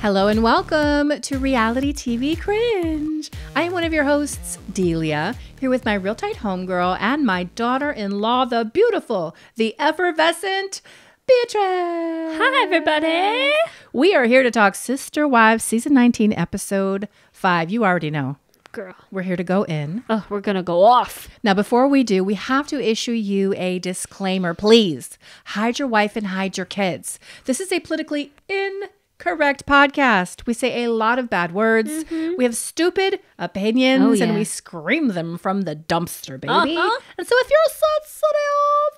Hello and welcome to Reality TV Cringe. I am one of your hosts, Delia, here with my real tight homegirl and my daughter in law, the beautiful, the effervescent Beatrice. Hi, everybody. We are here to talk Sister Wives Season 19, Episode 5. You already know. Girl. We're here to go in. Oh, we're going to go off. Now, before we do, we have to issue you a disclaimer. Please hide your wife and hide your kids. This is a politically incorrect podcast. We say a lot of bad words. We have stupid opinions Mm-hmm. Oh, and we scream them from the dumpster, baby. Uh-huh. And so, if you're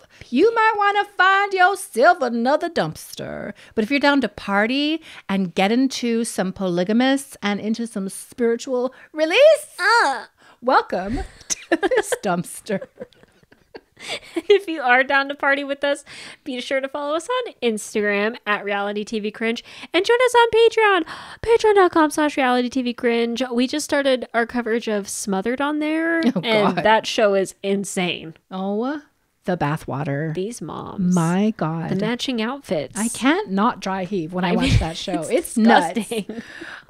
sensitive, you might want to find yourself another dumpster. But if you're down to party and get into some polygamists and into some spiritual release, Uh. welcome to this dumpster. if you are down to party with us, be sure to follow us on Instagram at Reality TV Cringe and join us on Patreon, patreon.com slash Reality TV Cringe. We just started our coverage of Smothered on there, oh, and God. that show is insane. Oh, the bathwater. These moms, My God. the matching outfits. I can't not dry heave when I, I watch mean, that show. it's It's, nuts.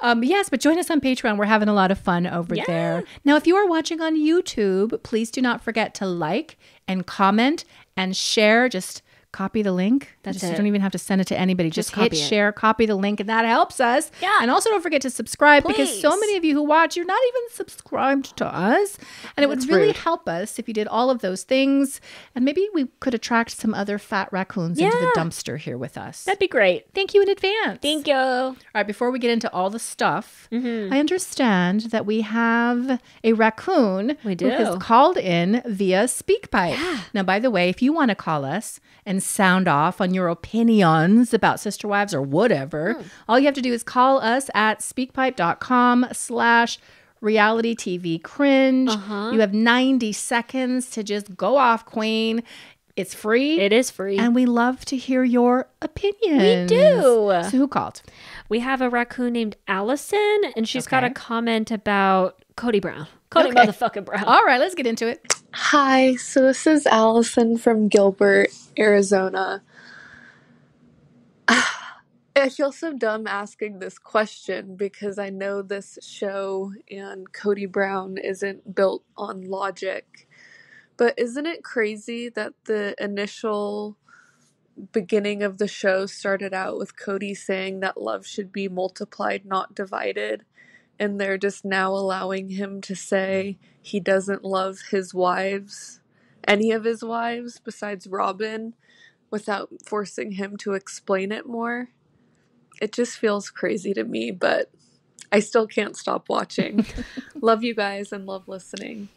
Um, yes, but join us on Patreon. We're having a lot of fun over Yeah. there. Now, if you are watching on YouTube, please do not forget to like and comment and share. Just copy the link. That's Just- You don't even have to send it to anybody. Just, Just hit it. share, copy the link, and that helps us. Yeah. And also don't forget to subscribe because so many of you who watch, you're not even subscribed to us. And it would really rude. help us if you did all of those things. And maybe we could attract some other fat raccoons into the dumpster here with us. That'd be great. Thank you in advance. Thank you. All right, before we get into all the stuff, Mm-hmm. I understand that we have a raccoon We who has called in via SpeakPipe. Now, by the way, if you want to call us and sound off on your opinions about Sister Wives or whatever, Hmm. all you have to do is call us at speakpipe.com slash reality TV cringe. Uh-huh. You have 90 seconds to just go off, queen. It's free. It is free. and we love to hear your opinions. We do. So who called? We have a raccoon named Allison, and she's got a comment about Kody Brown. Kody Okay. motherfucking Brown. All right, let's get into it. Hi, so this is Allison from Gilbert, Arizona. I feel so dumb asking this question because I know this show and Kody Brown isn't built on logic. But isn't it crazy that the initial beginning of the show started out with Kody saying that love should be multiplied, not divided? And they're just now allowing him to say he doesn't love his wives, any of his wives besides Robyn, without forcing him to explain it more. It just feels crazy to me, but I still can't stop watching. love you guys and love listening.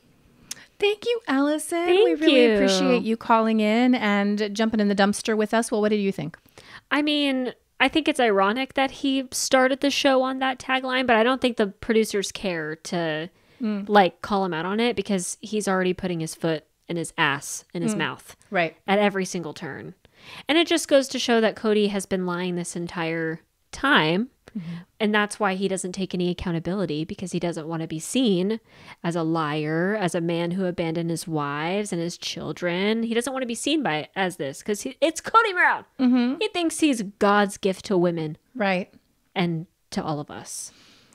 Thank you, Allison. Thank we really you. appreciate you calling in and jumping in the dumpster with us. Well, what did you think? I mean, I think it's ironic that he started the show on that tagline, but I don't think the producers care to mm. like call him out on it because he's already putting his foot in his ass in his mm. mouth Right. at every single turn. And it just goes to show that Kody has been lying this entire time. And that's why he doesn't take any accountability because he doesn't want to be seen as a liar, as a man who abandoned his wives and his children. He doesn't want to be seen by as this because it's Kody Brown. Mm-hmm. He thinks he's God's gift to women Right. and to all of us.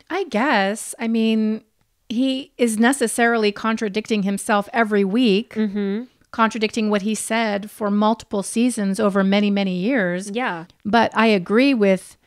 I guess. I mean, he is necessarily contradicting himself every week, Mm-hmm. contradicting what he said for multiple seasons over many, many years. Yeah. But I agree with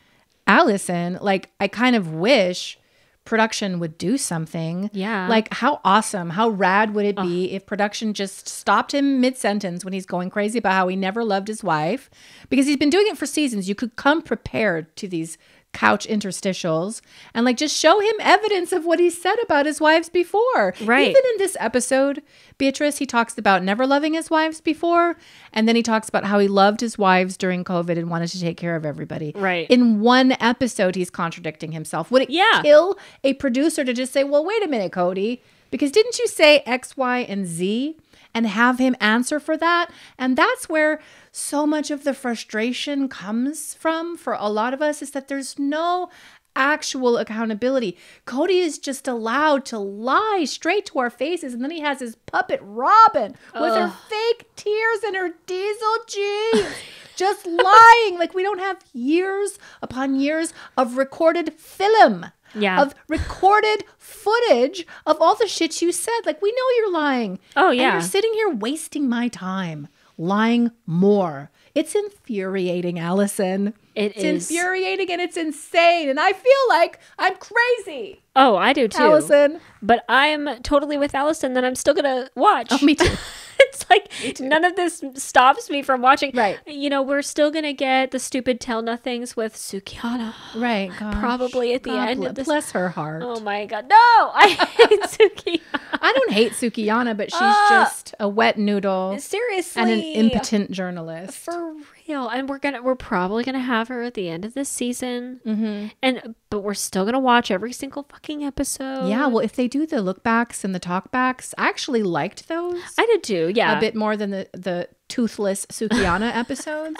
Allison. Like, I kind of wish production would do something. Yeah. Like, how awesome, how rad would it be if production just stopped him mid sentence when he's going crazy about how he never loved his wife? Because he's been doing it for seasons. You could come prepared to these couch interstitials and like just show him evidence of what he said about his wives before. Right. Even in this episode, Beatrice, he talks about never loving his wives before. And then he talks about how he loved his wives during COVID and wanted to take care of everybody. Right. In one episode, he's contradicting himself. Would it Yeah. kill a producer to just say, well, wait a minute, Kody? Because didn't you say X, Y, and Z? And have him answer for that. And that's where so much of the frustration comes from for a lot of us is that there's no actual accountability. Kody is just allowed to lie straight to our faces, and then he has his puppet Robyn with her fake tears and her diesel jeans. just lying. Like we don't have years upon years of recorded film. Yeah. Of recorded footage of all the shit you said. Like we know you're lying. Oh, yeah. And you're sitting here wasting my time, lying more. It's infuriating, Allison. It it's is. infuriating and it's insane. And I feel like I'm crazy. Oh, I do too. Allison. But I'm totally with Allison that I'm still gonna watch. Oh, me too. it's like none of this stops me from watching. Right. You know, we're still gonna get the stupid tell nothings with Sukanya. Right. gosh. Probably at the God end bl- of this- Bless her heart. Oh my god. No! I hate Sukanya. I don't hate Sukanya, but she's Ah. just a wet noodle Seriously. and an impotent journalist. For real. And we're gonna we're probably gonna have her at the end of this season. Mm-hmm. And but we're still gonna watch every single fucking episode. yeah, well, if they do the look backs and the talk backs, I actually liked those I did too. Yeah. a bit more than the the toothless Sukanya episodes.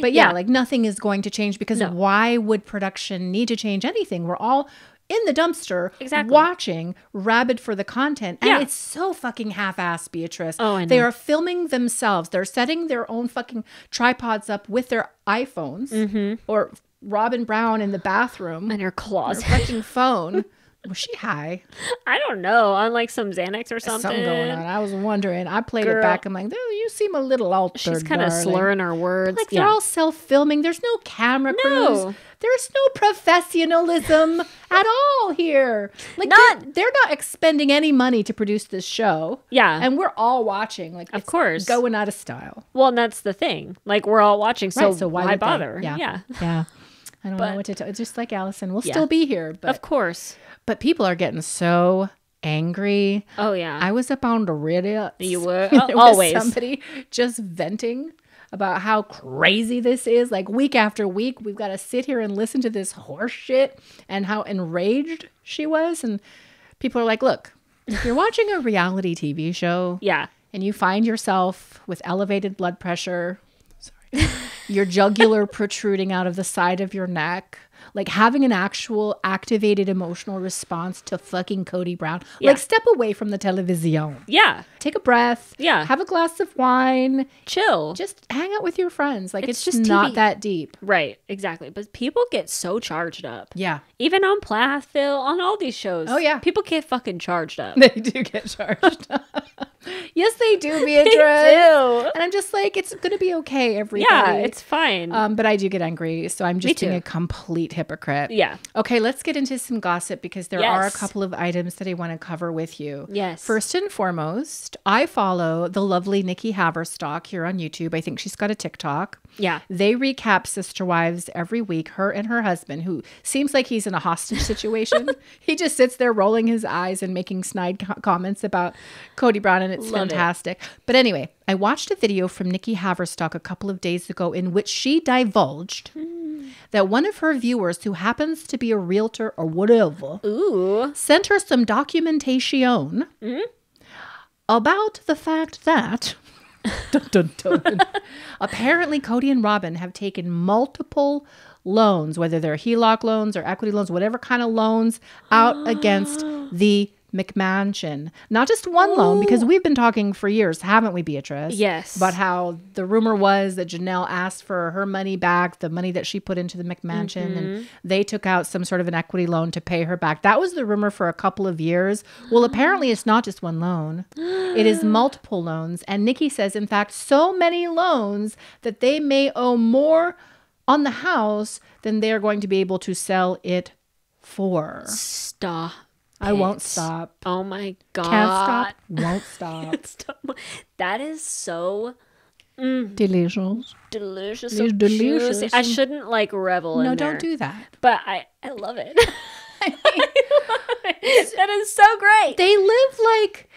But yeah, Yeah. like nothing is going to change because No. why would production need to change anything? We're all in the dumpster Exactly. watching rabid for the content and Yeah. it's so fucking half-assed beatrice Oh, I know. they are filming themselves they're setting their own fucking tripods up with their iphones Mm-hmm. or robyn brown in the bathroom and her her closet. fucking phone was she high I don't know, on like some Xanax or something. something going on i was wondering i played it back i'm like "Oh, you seem a little altered She's kind of slurring her words. like they're all self-filming there's no camera No. crews there's no professionalism at all here like None. They're, they're not expending any money to produce this show Yeah. and we're all watching like Of it's course. going out of style well, and that's the thing. Like we're all watching, so, right so why, why, would they? bother? yeah yeah. yeah i don't know what to tell it's just like allison we'll Yeah. still be here but Of course. but people are getting so angry Oh yeah. I was up on the Reddit. You were? Oh, always. somebody just venting about how crazy this is. Like week after week, we've got to sit here and listen to this horse shit and how enraged she was. And people are like, look, if you're watching a reality TV show yeah. and you find yourself with elevated blood pressure, your jugular protruding out of the side of your neck, like having an actual activated emotional response to fucking Kody Brown, Yeah. like step away from the television. Yeah. Take a breath. Yeah. Have a glass of wine. Chill. Just hang out with your friends. Like it's, It's just just not that deep. right. Exactly. But people get so charged up. Yeah. Even on Plathville, on all these shows. Oh, yeah. People get fucking charged up. They do get charged. Yes, they do, Beatrice. do. And I'm just like, it's gonna be okay, everybody. Yeah, it's fine. Um, but I do get angry, so I'm just being a complete hypocrite. yeah. Okay, let's get into some gossip because there are a couple of items that I want to cover with you. Yes. First and foremost, I follow the lovely Nikki Haverstock here on YouTube. I think she's got a TikTok. Yeah. They recap Sister Wives every week, her and her husband, who seems like he's in a hostage situation. he just sits there rolling his eyes and making snide co- comments about Kody Brown, and it's Love it. fantastic. But anyway, I watched a video from Nikki Haverstock a couple of days ago in which she divulged hmm. that one of her viewers, who happens to be a realtor or whatever, Ooh. sent her some documentation hmm? about the fact that dun, dun, dun. apparently Kody and Robyn have taken multiple loans, whether they're HELOC loans or equity loans, whatever kind of loans, out against the McMansion. Not just one loan, because we've been talking for years, haven't we, Beatrice? Yes. About how the rumor was that Janelle asked for her money back, the money that she put into the McMansion, Mm-hmm. and they took out some sort of an equity loan to pay her back. That was the rumor for a couple of years. Well, apparently it's not just one loan. It is multiple loans. And Nikki says, in fact, so many loans that they may owe more on the house than they're going to be able to sell it for. Stop. I won't stop. Oh my god. Can't stop. Won't stop. Stop. That is so mm. Delicious. delicious. It's So delicious. Juicy. I shouldn't like revel No, in No, don't do that. But I, I love it. that is so great. They live like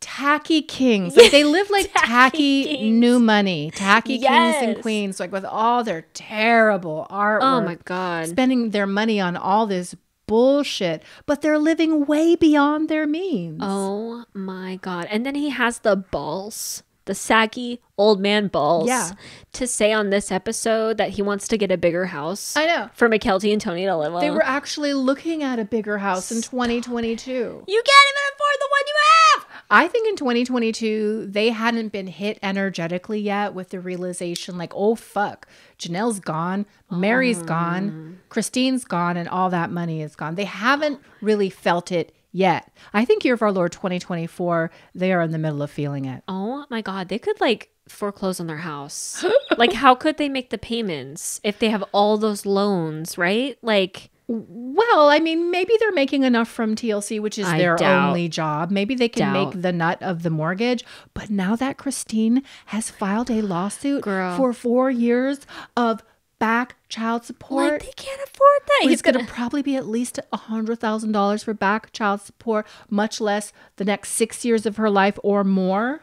tacky kings. Like they live like tacky, kings. new money, tacky kings and queens, like with all their terrible artwork. Oh my god. Spending their money on all this bullshit, but they're living way beyond their means. Oh my god. And then he has the balls, the saggy old man balls, Yeah. to say on this episode that he wants to get a bigger house I know. for Mykelti and Tony to live on. They were actually looking at a bigger house in 2022. You can't even afford the one you have. I think in 2022, they hadn't been hit energetically yet with the realization like, oh, fuck, Janelle's gone, Meri's gone, mm. Christine's gone, and all that money is gone. They haven't really felt it yet. I think year of our Lord 2024, they are in the middle of feeling it. Oh my god, they could like foreclose on their house. like how could they make the payments if they have all those loans, right? Like Well, I mean, maybe they're making enough from TLC, which is I their doubt. only job. Maybe they can Doubt. make the nut of the mortgage. But now that Christine has filed a lawsuit Girl. for four years of back child support, like they can't afford that. He's going to probably be at least a hundred thousand dollars for back child support, much less the next six years of her life or more.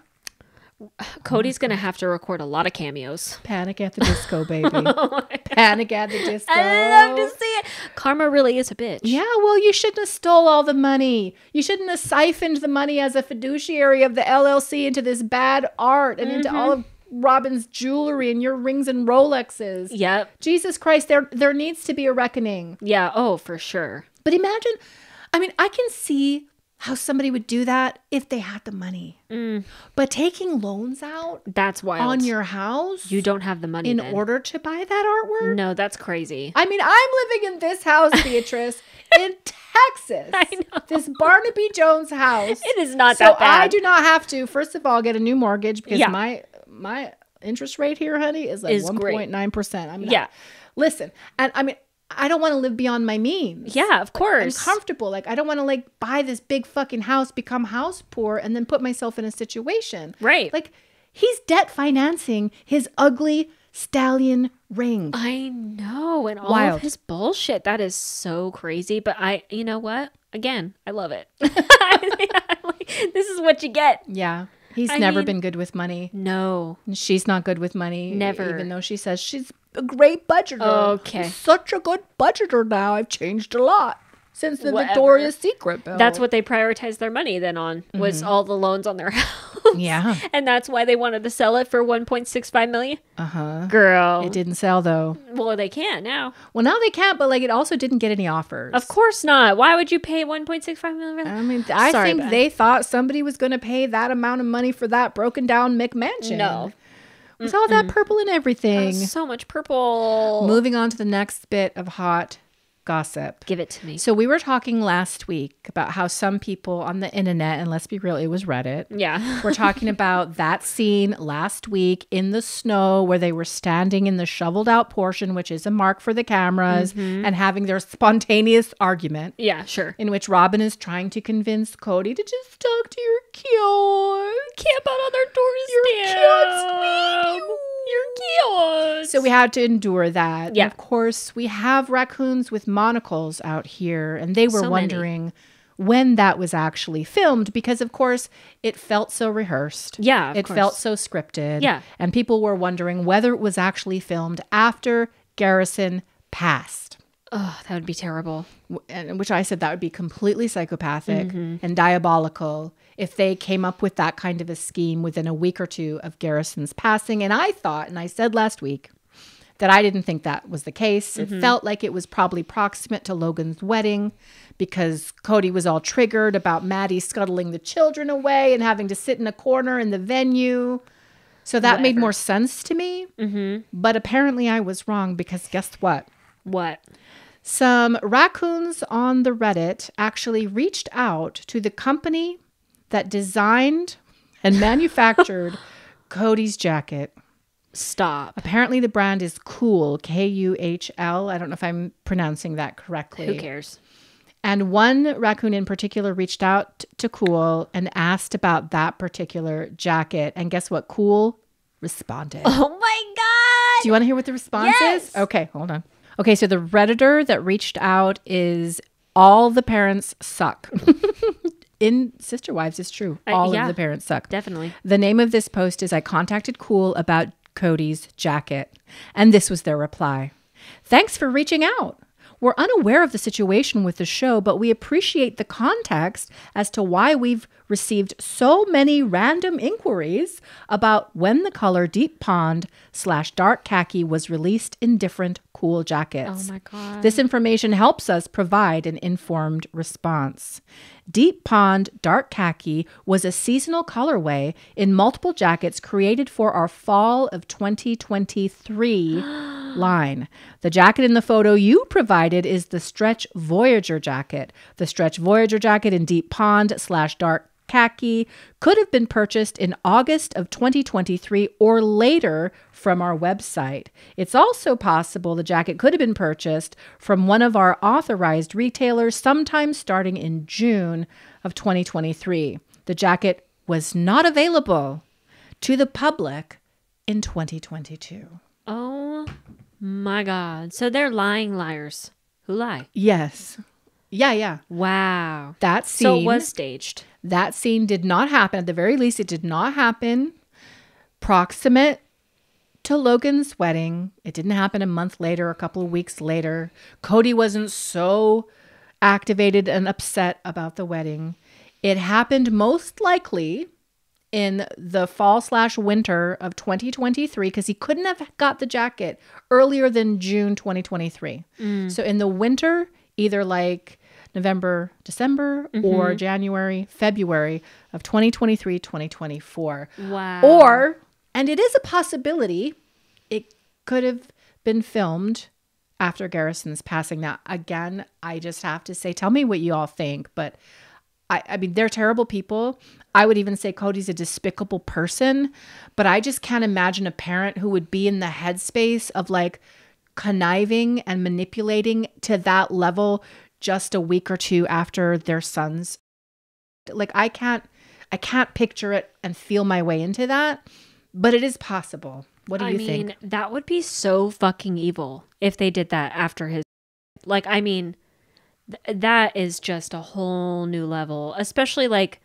Kody's gonna have to record a lot of cameos. Panic at the disco, baby. Oh Panic at the disco. I love to see it. Karma really is a bitch. Yeah, well, you shouldn't have stole all the money. You shouldn't have siphoned the money as a fiduciary of the LLC into this bad art and into all mm-hmm. of Robyn's jewelry and your rings and Rolexes. Yep. Jesus Christ, there there needs to be a reckoning. Yeah. Oh, for sure. But imagine, I mean, I can see how somebody would do that if they had the money. Mm. But taking loans out That's wild. on your house you don't have the money in then. order to buy that artwork? No, that's crazy. I mean, I'm living in this house, Beatrice, in Texas. I know. This Barnaby Jones house. It is not so that bad. I do not have to, first of all, get a new mortgage because Yeah. my my interest rate here, honey, is like 1.9%. I mean, Yeah. Listen, and I mean, I don't want to live beyond my means. Yeah, of I'm course. comfortable. Like I don't want to like buy this big fucking house, become house poor, and then put myself in a situation. Right. Like he's debt financing his ugly stallion ring. I know, and all Wild. of his bullshit. That is so crazy. But I, you know what? Again, I love it. Like, this is what you get. Yeah. He's I never mean- been good with money. No. And She's not good with money. Never. Even though she says she's a great budgeter. Okay. I'm such a good budgeter now. I've changed a lot since the Whatever. Victoria's Secret bill. That's what they prioritized their money then on was Mm-hmm. all the loans on their house. Yeah. and that's why they wanted to sell it for 1.65 million. Uh huh. Girl. It didn't sell though. well, they can't now. Well, now they can't, but like it also didn't get any offers. Of course not. Why would you pay 1.65 million? I mean, I Sorry, think Beth. they thought somebody was going to pay that amount of money for that broken down McMansion. No. With all that purple and everything. So much purple. Moving on to the next bit of hot gossip. Give it to me. So we were talking last week about how some people on the internet, and let's be real, it was Reddit. Yeah. We're talking about that scene last week in the snow where they were standing in the shoveled out portion, which is a mark for the cameras, mm-hmm. and having their spontaneous argument yeah, sure. in which Robyn is trying to convince Kody to just talk to your kid. Camp out on their Your doorstep. sweet. You're cute. So we had to endure that. And of course, we have raccoons with monocles out here, and they were So many. wondering when that was actually filmed because, of course, it felt so rehearsed. Yeah, of it course. felt so scripted. Yeah. And people were wondering whether it was actually filmed after Garrison passed. Oh, that would be terrible. And which I said that would be completely psychopathic Mm-hmm. and diabolical if they came up with that kind of a scheme within a week or two of Garrison's passing. And I thought, and I said last week, that I didn't think that was the case. Mm-hmm. It felt like it was probably proximate to Logan's wedding because Kody was all triggered about Maddie scuttling the children away and having to sit in a corner in the venue. So that made more sense to me. Mm-hmm. But apparently I was wrong because guess what? What? Some raccoons on the Reddit actually reached out to the company that designed and manufactured Kody's jacket. Stop. Apparently, the brand is KUHL, K U H L. I don't know if I'm pronouncing that correctly. Who cares? And one raccoon in particular reached out to KUHL and asked about that particular jacket. And guess what? KUHL responded. Oh my god. Do you want to hear what the response Yes. is? Okay, hold on. Okay, so the Redditor that reached out is all the parents suck. In Sister Wives, is true. All yeah. of the parents suck. Definitely. The name of this post is I contacted KUHL about Kody's jacket. And this was their reply Thanks for reaching out. We're unaware of the situation with the show, but we appreciate the context as to why we've received so many random inquiries about when the color deep pond slash dark khaki was released in different KUHL jackets. Oh my God. This information helps us provide an informed response. Deep Pond Dark Khaki was a seasonal colorway in multiple jackets created for our fall of 2023 line. The jacket in the photo you provided is the Stretch Voyager jacket. The Stretch Voyager jacket in Deep Pond slash Dark khaki could have been purchased in August of 2023 or later from our website. It's also possible the jacket could have been purchased from one of our authorized retailers sometime starting in June of 2023. The jacket was not available to the public in 2022. oh my God. So they're lying liars who lie. Yes. Yeah, yeah. Wow. That scene So it was staged. That scene did not happen. At the very least, it did not happen proximate to Logan's wedding. It didn't happen a month later, a couple of weeks later. Kody wasn't so activated and upset about the wedding. It happened most likely in the fall slash winter of 2023 because he couldn't have got the jacket earlier than June 2023. Mm. So in the winter, either like November, December, or mm-hmm. January, February of 2023, 2024. Wow. Or, and it is a possibility, it could have been filmed after Garrison's passing. Now, again, I just have to say, tell me what you all think, but I, I mean, they're terrible people. I would even say Kody's a despicable person, but I just can't imagine a parent who would be in the headspace of like conniving and manipulating to that level just a week or two after their son's like I can't I can't picture it and feel my way into that, but it is possible. What do I you mean, think? that would be so fucking evil if they did that after his. Like, I mean, th- that is just a whole new level, especially like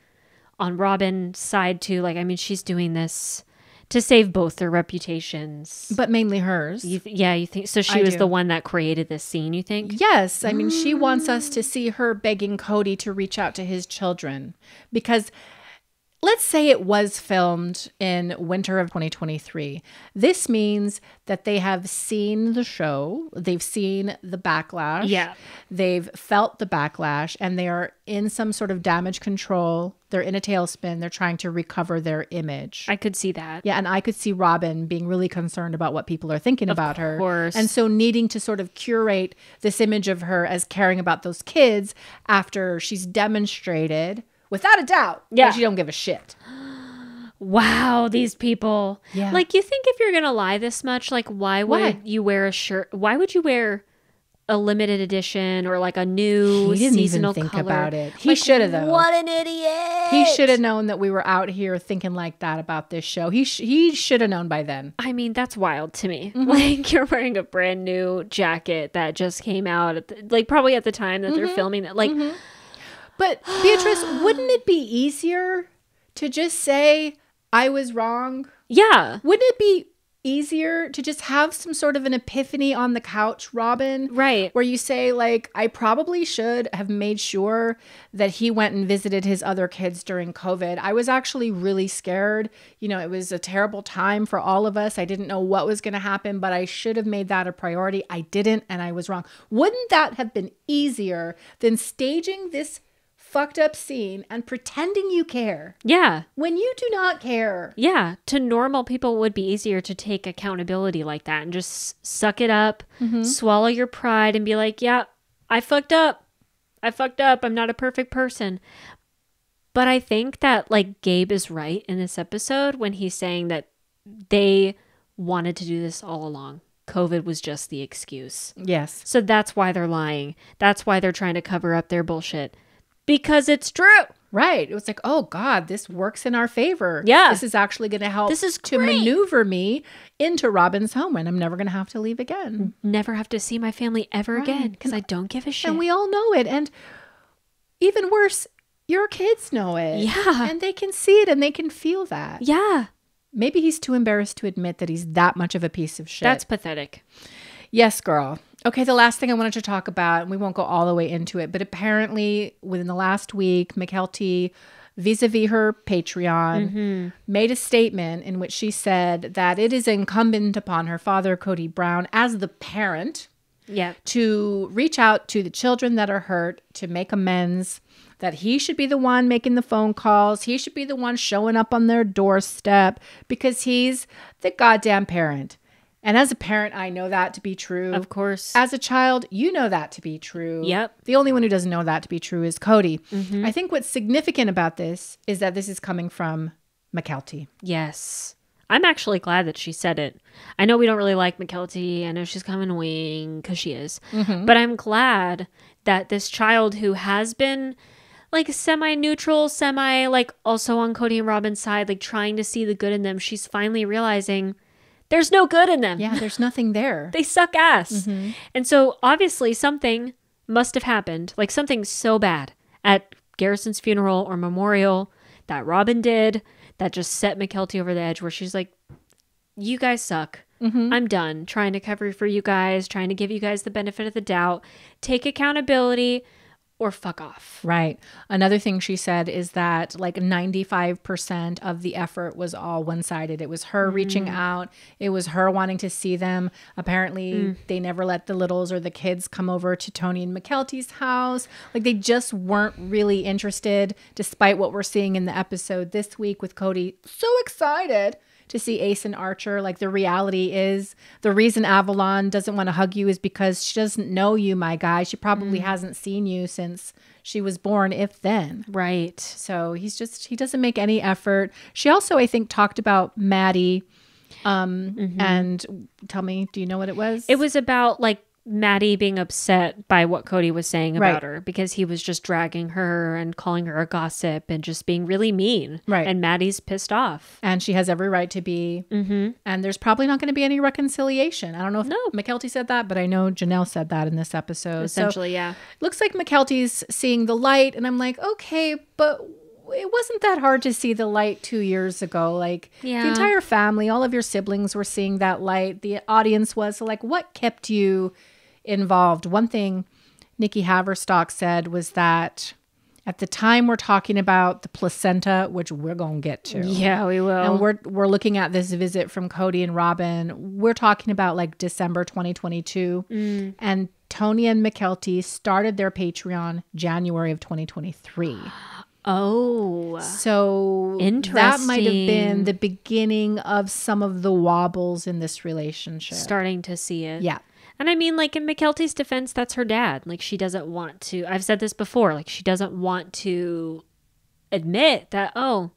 on Robyn's side, too. Like, I mean, she's doing this to save both their reputations. But mainly hers. You th- yeah, you think so? She I was do. the one that created this scene, you think? Yes, I mean, she wants us to mm. see her begging Kody to reach out to his children because let's say it was filmed in winter of 2023. This means that they have seen the show, they've seen the backlash. Yeah. They've felt the backlash and they are in some sort of damage control. They're in a tailspin. They're trying to recover their image. I could see that. Yeah, and I could see Robyn being really concerned about what people are thinking about her. course. And so needing to sort of curate this image of her as caring about those kids after she's demonstrated without a doubt Yeah. that she don't give a shit. Wow, these people. Yeah. Like, you think if you're going to lie this much, like, why would Why? you wear a shirt? Why would you wear a limited edition or like a new He didn't even seasonal think color? about it. He Like, shoulda, though. What an idiot. He should have known that we were out here thinking like that about this show. He sh- he should have known by then. I mean, that's wild to me. Mm-hmm. Like, you're wearing a brand new jacket that just came out, at the, like, probably at the time that they're Mm-hmm. filming it. Like, But Beatrice, wouldn't it be easier to just say I was wrong? yeah. Wouldn't it be easier to just have some sort of an epiphany on the couch, Robyn? Right. Where you say, like, I probably should have made sure that he went and visited his other kids during COVID. I was actually really scared. You know, it was a terrible time for all of us. I didn't know what was going to happen, but I should have made that a priority. I didn't, and I was wrong. Wouldn't that have been easier than staging this fucked up scene and pretending you care Yeah. when you do not care? Yeah, to normal people it would be easier to take accountability like that and just suck it up, Mm-hmm. swallow your pride and be like, "Yeah, I fucked up. I fucked up. I'm not a perfect person." But I think that like Gabe is right in this episode when he's saying that they wanted to do this all along. COVID was just the excuse. Yes. So that's why they're lying. That's why they're trying to cover up their bullshit. Because it's true. Right. It was like, oh God, this works in our favor. Yeah. This is actually going to help This is to great. maneuver me into Robyn's home and I'm never going to have to leave again. Never have to see my family ever Right. again because I don't give a shit. And we all know it. And even worse, your kids know it. Yeah. And they can see it and they can feel that. Yeah, Maybe he's too embarrassed to admit that he's that much of a piece of shit. that's pathetic. yes, girl. Okay, the last thing I wanted to talk about, and we won't go all the way into it, but apparently within the last week, Mykelti, vis-a-vis her Patreon, mm-hmm. made a statement in which she said that it is incumbent upon her father, Kody Brown, as the parent, Yeah. to reach out to the children that are hurt to make amends that he should be the one making the phone calls he should be the one showing up on their doorstep because he's the goddamn parent and as a parent i know that to be true Of course. as a child you know that to be true Yep. the only one who doesn't know that to be true is kody mm-hmm. i think what's significant about this is that this is coming from mykelti Yes. I'm actually glad that she said it. I know we don't really like Mykelti. I know she's coming annoying because she is. Mm-hmm. But I'm glad that this child who has been like semi neutral, semi like also on Kody and Robyn's side, like trying to see the good in them, she's finally realizing there's no good in them. yeah there's nothing there They suck ass. Mm-hmm. And so obviously something must have happened, like something so bad at Garrison's funeral or memorial that Robyn did that just set Mykelti over the edge where she's like, You guys suck. Mm-hmm. I'm done trying to cover for you guys, trying to give you guys the benefit of the doubt. Take accountability or fuck off. Right. Another thing she said is that like 95% of the effort was all one sided. It was her reaching mm. out, it was her wanting to see them. Apparently, mm. they never let the littles or the kids come over to Tony and Mykelti's house. Like they just weren't really interested, despite what we're seeing in the episode this week with Kody. So excited to see Ace and Archer. Like the reality is, the reason Avalon doesn't want to hug you is because she doesn't know you, my guy. She probably hasn't seen you since she was born, if then. Right. So he's just he doesn't make any effort. She also, I think, talked about Maddie. Um, and tell me, do you know what it was? It was about like Maddie being upset by what Kody was saying about Right. her because he was just dragging her and calling her a gossip and just being really mean. Right. And Maddie's pissed off. and she has every right to be. Mm-hmm. And there's probably not going to be any reconciliation. I don't know if No. Mykelti said that, but I know Janelle said that in this episode. So Essentially, yeah. looks like Mykelti's seeing the light, and I'm like, okay, but it wasn't that hard to see the light two years ago. Like Yeah. the entire family, all of your siblings were seeing that light. The audience was so like, what kept you involved? One thing Nikki Haverstock said was that at the time we're talking about the placenta, which we're gonna get to. Yeah, we will. And we're we're looking at this visit from Kody and Robyn. We're talking about like December 2022. Mm. And Tony and Mykelti started their Patreon January of 2023. oh. So interesting. that might have been the beginning of some of the wobbles in this relationship. Starting to see it. yeah. And I mean, like in Mykelti's defense, that's her dad. Like she doesn't want to. I've said this before. Like she doesn't want to admit that. Oh,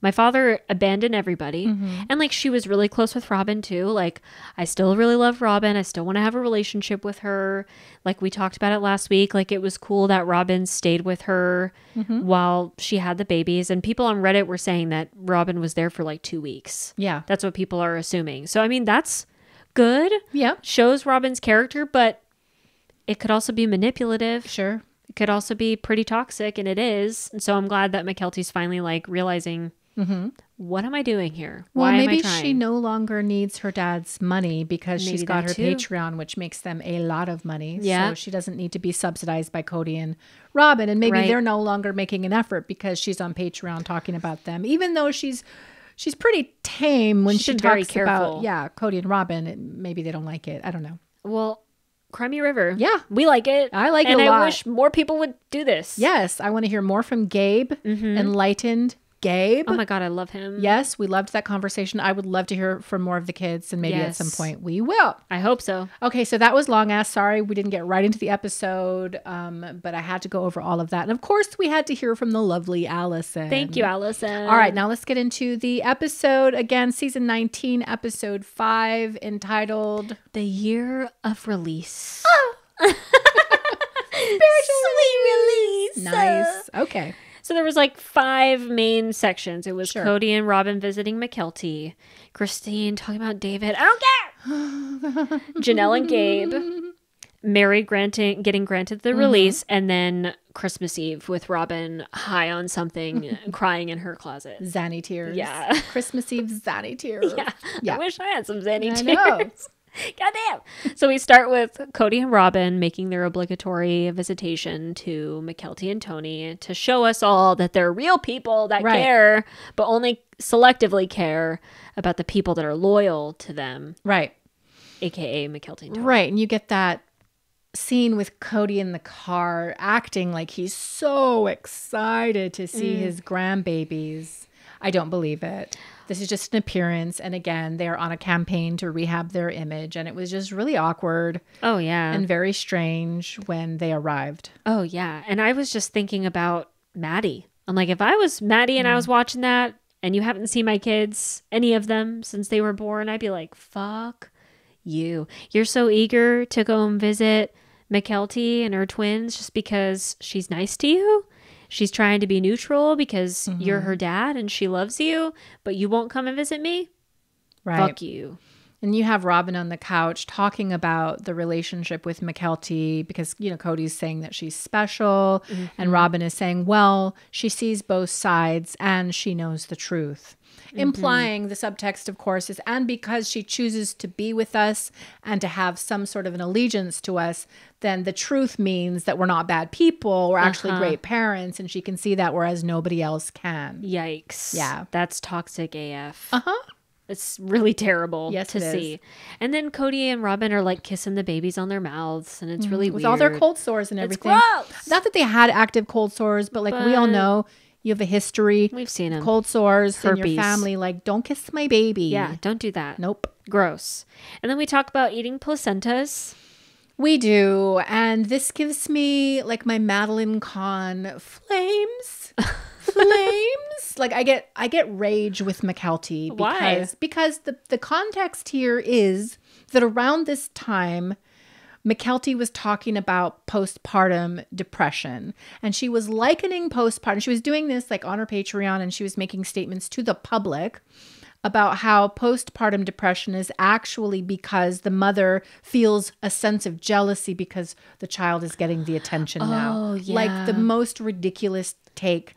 my father abandoned everybody, mm-hmm. and like she was really close with Robyn too. Like I still really love Robyn. I still want to have a relationship with her. Like we talked about it last week. Like it was cool that Robyn stayed with her mm-hmm. while she had the babies. And people on Reddit were saying that Robyn was there for like two weeks. Yeah. That's what people are assuming. So I mean, that's good Yeah. shows Robyn's character, but it could also be manipulative. Sure. It could also be pretty toxic, and it is. And so I'm glad that Mykelti's finally like realizing, what am I doing here? Mm-hmm. Well, Why maybe am I trying? she no longer needs her dad's money because she's got her too. Patreon, which makes them a lot of money. Yeah. So she doesn't need to be subsidized by Kody and Robyn. And maybe Right. they're no longer making an effort because she's on Patreon talking about them, even though she's she's pretty tame when She's she talks about yeah Kody and Robyn. And maybe they don't like it. I don't know. Well, Crimey River. Yeah. we like it. I like it and I lot. wish more people would do this. Yes, I want to hear more from Gabe, mm-hmm. enlightened Gabe. Oh my god, I love him. Yes, we loved that conversation. I would love to hear from more of the kids, and maybe at some point we will. I hope so. Okay, so that was long ass. Sorry, we didn't get right into the episode, um, but I had to go over all of that. And of course, we had to hear from the lovely Allison. Thank you, Allison. All right, now let's get into the episode again, season 19, episode 5, entitled the year of release. Sweet release. Nice. Okay. So there was like five main sections. It was Sure. Kody and Robyn visiting Mykelti, Christine talking about David. I don't care. Janelle and Gabe, Meri granting getting granted the mm-hmm. release, and then Christmas Eve with Robyn high on something, crying in her closet. Zanny tears. Yeah. Christmas Eve Zanny tears. Yeah. Yeah. I wish I had some Zanny I tears. know. Goddamn. so we start with Kody and Robyn making their obligatory visitation to Mykelti and Tony to show us all that they're real people that Right. care, but only selectively care about the people that are loyal to them, Right. aka Mykelti and Tony. Right. And you get that scene with Kody in the car acting like he's so excited to see mm. his grandbabies. I don't believe it. This is just an appearance. And again, they're on a campaign to rehab their image. And it was just really awkward Oh yeah. and very strange when they arrived. oh yeah. And I was just thinking about Maddie. I'm like, if I was Maddie and I was mm. watching that and you haven't seen my kids, any of them since they were born, I'd be like, fuck you. You're so eager to go and visit Mykelti and her twins just because she's nice to you. She's trying to be neutral because you're her mm-hmm. dad and she loves you, but you won't come and visit me? Right. Fuck you. And you have Robyn on the couch talking about the relationship with Mykelti because, you know, Kody's saying that she's special. And mm-hmm. Robyn is saying, well, she sees both sides and she knows the truth. Implying the subtext, of course, is and because she chooses to be with us and to have some sort of an allegiance to us, then the truth means that we're not bad people. We're actually great parents. And she can see that, whereas nobody else can. Yikes. Yeah. That's toxic AF. Uh huh. It's really terrible Yes, to is. see. And then Kody and Robyn are like kissing the babies on their mouths, and it's really Mm-hmm. with weird. all their cold sores and It's everything. gross. Not that they had active cold sores, but like we all know, you have a history, We've seen them. cold sores in your family. Like, don't kiss my baby. Yeah, don't do that. Nope. Gross. And then we talk about eating placentas. We do, and this gives me like my Madeline Kahn flames. flames like i get i get rage with mykelti Why? because because the the context here is that around this time Mykelti was talking about postpartum depression and she was likening postpartum. She was doing this like on her Patreon and she was making statements to the public about how postpartum depression is actually because the mother feels a sense of jealousy because the child is getting the attention now. Oh, Like the most ridiculous take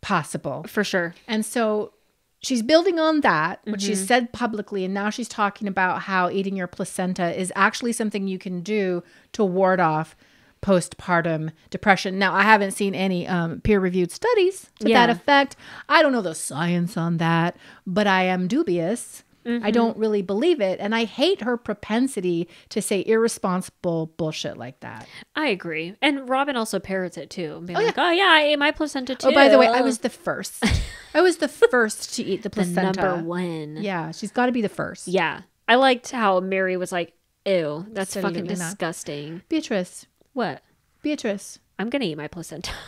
possible. For sure. And so she's building on that, what Mm-hmm. she said publicly, and now she's talking about how eating your placenta is actually something you can do to ward off postpartum depression. Now, I haven't seen any um, peer reviewed studies to Yeah. that effect. I don't know the science on that, but I am dubious. Mm-hmm. I don't really believe it. And I hate her propensity to say irresponsible bullshit like that. I agree. And Robyn also parrots it too. Being like, oh, yeah, I ate my placenta too. Oh, by the way, I was the first. I was the first to eat the the placenta. number one. Yeah, she's got to be the first. Yeah. I liked how Meri was like, ew, that's fucking Absolutely not. disgusting. Beatrice. What? Beatrice. I'm going to eat my placenta.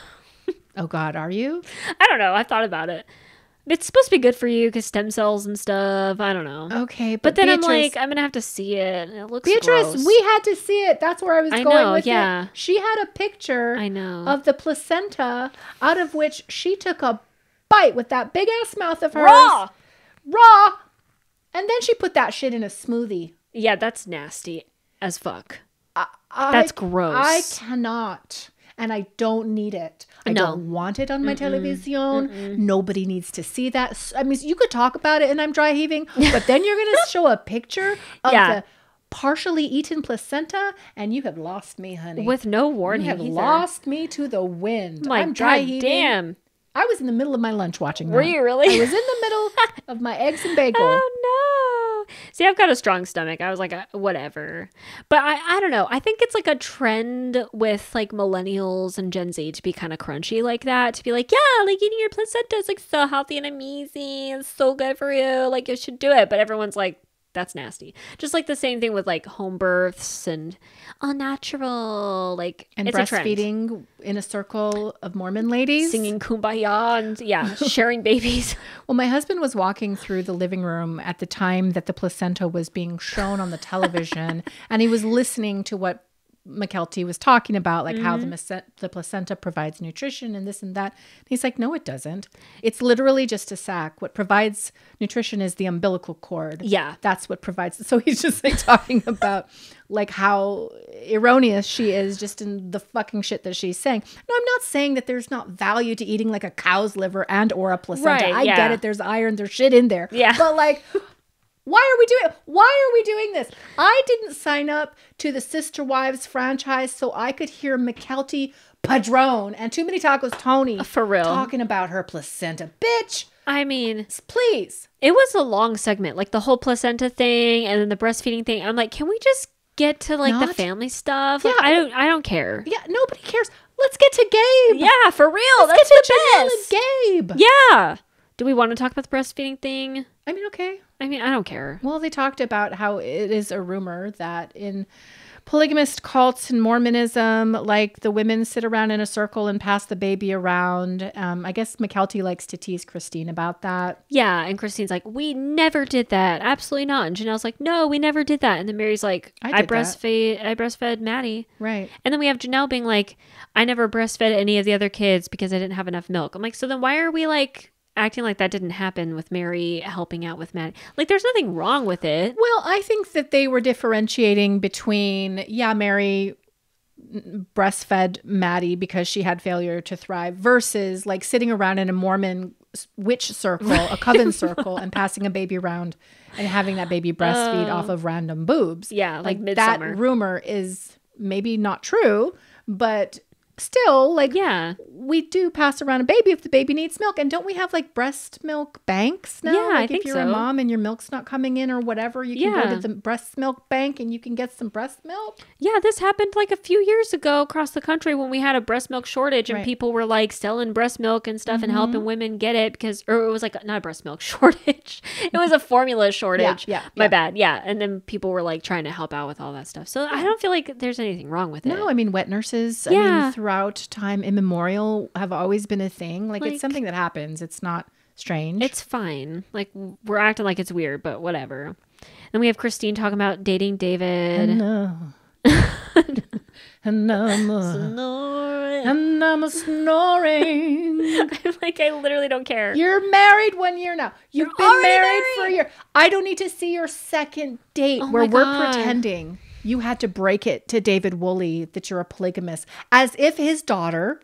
Oh God, are you? I don't know. I thought about it. It's supposed to be good for you because stem cells and stuff. I don't know. Okay, but, but then Beatrice, I'm like, I'm gonna have to see it. It looks Beatrice, gross. we had to see it. That's where I was I going know, with yeah. it. She had a picture I know. of the placenta out of which she took a bite with that big ass mouth of hers. raw. Raw. And then she put that shit in a smoothie. Yeah, that's nasty as fuck. I, That's gross. I cannot. And I don't need it. I No. don't want it on my television. Nobody needs to see that. I mean, you could talk about it and I'm dry heaving, but then you're going to show a picture of Yeah. the partially eaten placenta and you have lost me, honey. With no warning. you have either. lost me to the wind. My I'm dry God heaving. damn. I was in the middle of my lunch watching Were that. you really? I was in the middle of my eggs and bagel. Oh no. See, I've got a strong stomach. I was like, uh, whatever. But I, I don't know. I think it's like a trend with like millennials and Gen Z to be kind of crunchy like that. To be like, yeah, like eating your placenta is like so healthy and amazing. It's so good for you. Like you should do it. But everyone's like, that's nasty. Just like the same thing with like home births and unnatural. Like and it's a trend. breastfeeding in a circle of Mormon ladies. Singing kumbaya and yeah, sharing babies. Well, my husband was walking through the living room at the time that the placenta was being shown on the television, and he was listening to what Mykelti was talking about, like how the, Mm-hmm. the placenta provides nutrition and this and that. He's like, no, it doesn't. It's literally just a sac. What provides nutrition is the umbilical cord. Yeah. That's what provides. So he's just like talking about like how erroneous she is just in the fucking shit that she's saying. No, I'm not saying that there's not value to eating like a cow's liver and or a placenta. Right, I get it. There's iron, there's shit in there. Yeah. But like Why are we doing why are we doing this? I didn't sign up to the Sister Wives franchise so I could hear Mykelti Padron and Too Many Tacos Tony uh, For real. talking about her placenta. Bitch, I mean, please. it was a long segment, like the whole placenta thing and then the breastfeeding thing. I'm like, can we just get to like the family stuff? Like, Yeah. I don't I don't care. Yeah, nobody cares. Let's get to Gabe. Yeah, for real. Let's That's get to. Gabe. Yeah. Do we want to talk about the breastfeeding thing? I mean, okay. I mean, I don't care. Well, they talked about how it is a rumor that in polygamist cults and Mormonism, like the women sit around in a circle and pass the baby around. Um, I guess Mykelti likes to tease Christine about that. Yeah, and Christine's like, we never did that. Absolutely not. And Janelle's like, no, we never did that. And then Meri's like, I I, breastfed, I breastfed Maddie. Right. And then we have Janelle being like, I never breastfed any of the other kids because I didn't have enough milk. I'm like, so then why are we like acting like that didn't happen with Meri helping out with Maddie? Like, there's nothing wrong with it. Well, I think that they were differentiating between, yeah, Meri breastfed Maddie because she had failure to thrive versus like sitting around in a Mormon witch circle, a coven circle, and passing a baby around and having that baby breastfeed oh. off of random boobs. Oh. Yeah, like that rumor is maybe not true, but still, like, Yeah. we do pass around a baby if the baby needs milk. And don't we have like breast milk banks now? Yeah, I like think if you're a mom and your milk's not coming in or whatever, you can go to the breast milk bank and you can get some breast milk. Yeah, this happened like a few years ago across the country when we had a breast milk shortage and Right. people were like selling breast milk and stuff and helping mm-hmm. women get it because, or it was like not a breast milk shortage, it was a formula shortage. yeah, yeah My yeah. bad. Yeah. And then people were like trying to help out with all that stuff. So I don't feel like there's anything wrong with it. No, I mean wet nurses. I Yeah. mean throughout time immemorial have always been a thing. Like, Like- it's something that happens. It's not strange. It's fine. Like we're acting like it's weird, but whatever. Then we have Christine talking about dating David. no. and I'm a, Snore. and I'm a snoring. I'm like, I literally don't care. You're married one year now. You've been already married, for a year. I don't need to see your second date Oh where we're pretending you had to break it to David Woolley that you're a polygamist, as if his daughter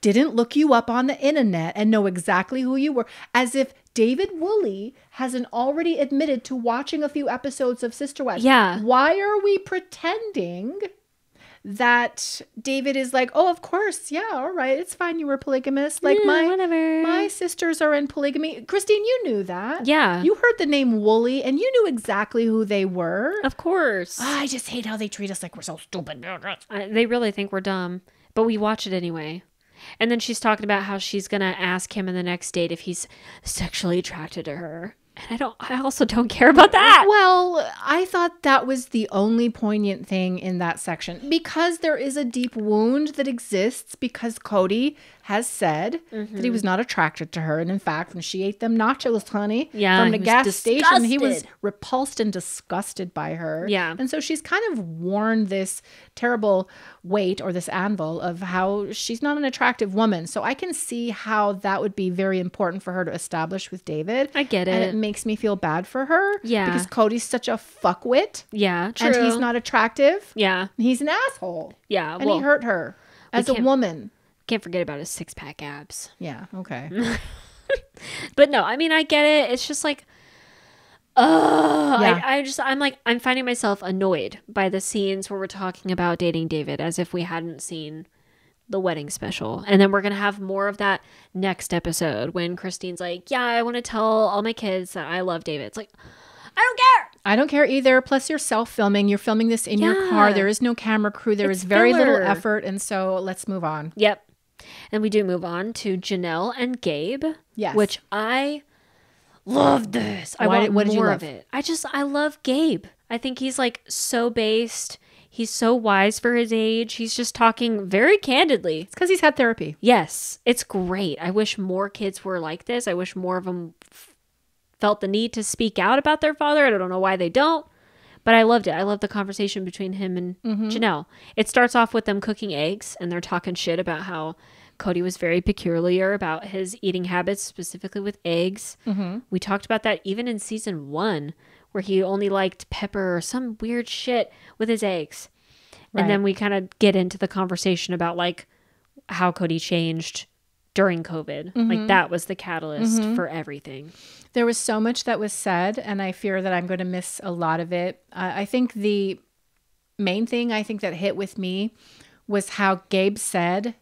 didn't look you up on the internet and know exactly who you were, as if David Woolley hasn't already admitted to watching a few episodes of Sister Wives. Yeah. Why are we pretending? That David is like, oh, of course, yeah, all right, it's fine. You were polygamous, like Yeah, my whatever. my sisters are in polygamy. Christine, you knew that. Yeah. You heard the name Woolley and you knew exactly who they were. Of course. Ah, I just hate how they treat us like we're so stupid. I, they really think we're dumb, but we watch it anyway. And then she's talking about how she's gonna ask him in the next date if he's sexually attracted to her. And I don't. I also don't care about that. Well, I thought that was the only poignant thing in that section because there is a deep wound that exists because Kody has said that he was mm-hmm. not attracted to her. And in fact, when she ate them nachos, honey, Yeah, from the gas station, he was repulsed and disgusted by her. Yeah. And so she's kind of worn this terrible weight or this anvil of how she's not an attractive woman. So I can see how that would be very important for her to establish with David. I get it. And it. makes me feel bad for her. Yeah. Because Kody's such a fuckwit Yeah, true. and he's not attractive. Yeah, He's an asshole. yeah. And well, he hurt her as a woman. Can't forget about his six pack abs. Yeah. Okay. But no, I mean, I get it. It's just like, oh, Yeah. I, I just, I'm like, I'm finding myself annoyed by the scenes where we're talking about dating David as if we hadn't seen the wedding special. And then we're going to have more of that next episode when Christine's like, yeah, I want to tell all my kids that I love David. It's like, I don't care. I don't care either. Plus, you're self filming. You're filming this in your car. There is no camera crew. There It's is very filler. little effort. And so let's move on. Yep. And we do move on to Janelle and Gabe. Yes. Which I love this. I Why want what did you more love? of it. I just I love Gabe. I think he's like so based. He's so wise for his age. He's just talking very candidly. It's because he's had therapy. Yes, it's great. I wish more kids were like this. I wish more of them f- felt the need to speak out about their father. I don't know why they don't, but I loved it. I loved the conversation between him and mm-hmm. Janelle. It starts off with them cooking eggs and they're talking shit about how Kody was very peculiar about his eating habits, specifically with eggs. Mm-hmm. We talked about that even in season one, where he only liked pepper or some weird shit with his eggs. Right. And then we kind of get into the conversation about like how Kody changed during COVID. Like that was the catalyst for everything. There was so much that was said, and I fear that I'm going to miss a lot of it. Uh, I think the main thing I think that hit with me was how Gabe said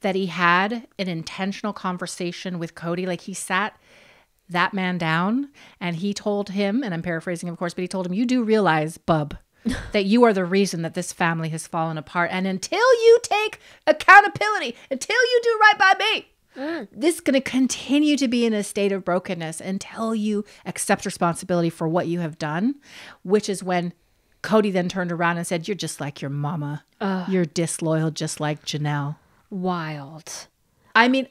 that he had an intentional conversation with Kody. Like he sat that man down and he told him, and I'm paraphrasing, of course, but he told him, You do realize, bub, that you are the reason that this family has fallen apart. And until you take accountability, until you do right by me, this is going to continue to be in a state of brokenness until you accept responsibility for what you have done, which is when Kody then turned around and said, You're just like your mama. You're disloyal, just like Janelle. Wild. I mean,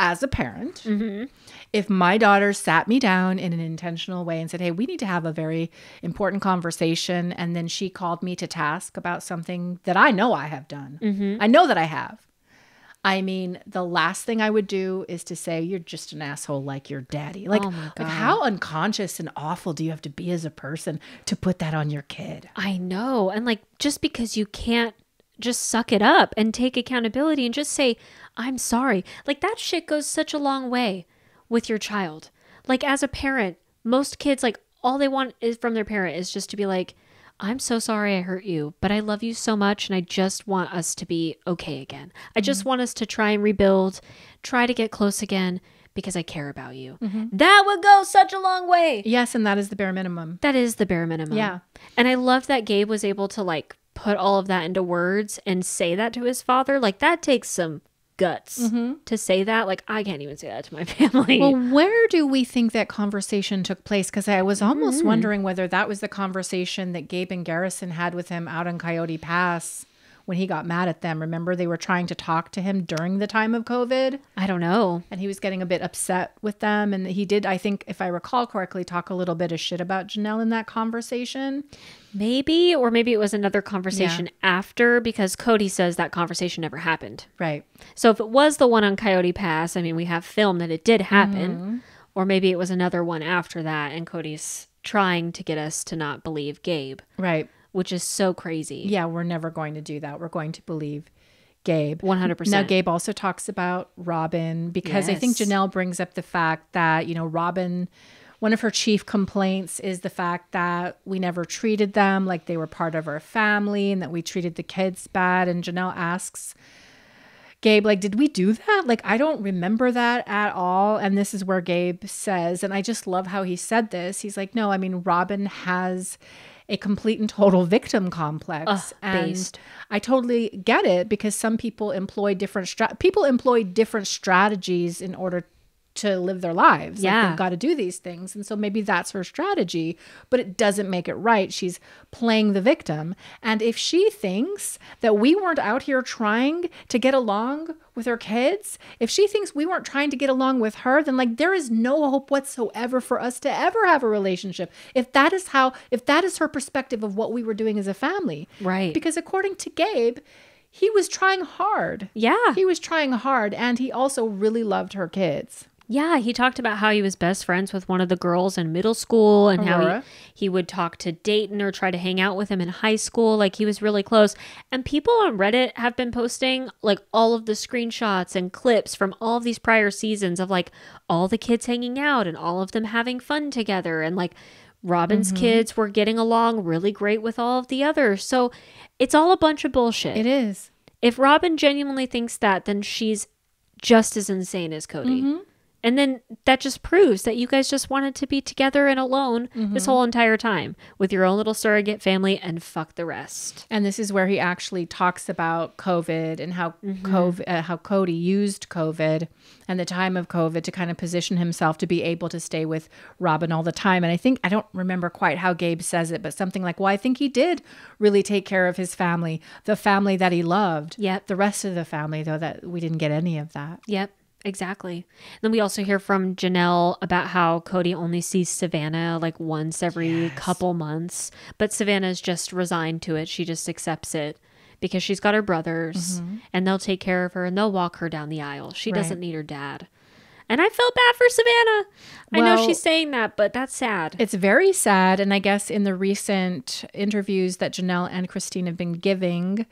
as a parent, mm-hmm. if my daughter sat me down in an intentional way and said, Hey, we need to have a very important conversation, and then she called me to task about something that I know I have done, mm-hmm. I know that I have. I mean, the last thing I would do is to say, You're just an asshole like your daddy. Like, Oh like how unconscious and awful do you have to be as a person to put that on your kid? I know. And like just because you can't just suck it up and take accountability and just say, I'm sorry. Like that shit goes such a long way with your child. Like as a parent, most kids like all they want is from their parent is just to be like, I'm so sorry I hurt you, but I love you so much and I just want us to be okay again. I just mm-hmm. want us to try and rebuild, try to get close again because I care about you. Mm-hmm. That would go such a long way. Yes, and that is the bare minimum. That is the bare minimum. Yeah. And I love that Gabe was able to like put all of that into words and say that to his father. Like that takes some guts mm-hmm. to say that. Like I can't even say that to my family. Well, where do we think that conversation took place? Because I was almost hmm. wondering whether that was the conversation that Gabe and Garrison had with him out on Coyote Pass when he got mad at them. Remember, they were trying to talk to him during the time of COVID, I don't know. and he was getting a bit upset with them. And he did, I think, if I recall correctly, talk a little bit of shit about Janelle in that conversation. Maybe, or maybe it was another conversation after because Kody says that conversation never happened. Right. So if it was the one on Coyote Pass, I mean, we have film that it did happen. Mm-hmm. Or maybe it was another one after that, and Kody's trying to get us to not believe Gabe, Right. Which is so crazy. Yeah, we're never going to do that. We're going to believe Gabe. 100%. Now, Gabe also talks about Robyn because I think Janelle brings up the fact that, you know, Robyn, one of her chief complaints is the fact that we never treated them like they were part of our family and that we treated the kids bad. And Janelle asks, Gabe, like, did we do that? Like, I don't remember that at all. And this is where Gabe says, and I just love how he said this. He's like, no, I mean, Robyn has a complete and total victim complex. Ugh, and based. I totally get it because some people employ different people employ different strategies in order to live their lives. Like, Yeah. they've got to do these things. And so maybe that's her strategy, but it doesn't make it right. She's playing the victim. And if she thinks that we weren't out here trying to get along with her kids, if she thinks we weren't trying to get along with her, then like there is no hope whatsoever for us to ever have a relationship. If that is how, if that is her perspective of what we were doing as a family. Right. Because according to Gabe, he was trying hard. Yeah. He was trying hard and he also really loved her kids. Yeah, he talked about how he was best friends with one of the girls in middle school and how he, he would talk to Dayton or try to hang out with him in high school. Like he was really close. And people on Reddit have been posting like all of the screenshots and clips from all of these prior seasons of like all the kids hanging out and all of them having fun together. And like Robyn's Mm-hmm. kids were getting along really great with all of the others. So it's all a bunch of bullshit. It is. if Robyn genuinely thinks that, then she's just as insane as Kody. Mm-hmm. And then that just proves that you guys just wanted to be together and alone Mm-hmm. this whole entire time with your own little surrogate family and fuck the rest. And this is where he actually talks about COVID and how COVID, uh, how Kody used COVID and the time of COVID to kind of position himself to be able to stay with Robyn all the time. And I think I don't remember quite how Gabe says it, but something like, "Well, I think he did really take care of his family, the family that he loved. Yep. The rest of the family, though, that we didn't get any of that. Yep, exactly. Then we also hear from Janelle about how Kody only sees Savannah like once every couple months, but Savannah's just resigned to it. She just accepts it because she's got her brothers mm-hmm. and they'll take care of her and they'll walk her down the aisle. She Right. doesn't need her dad. And I felt bad for Savannah. I know she's saying that, but that's sad. It's very sad. And I guess in the recent interviews that Janelle and Christine have been giving,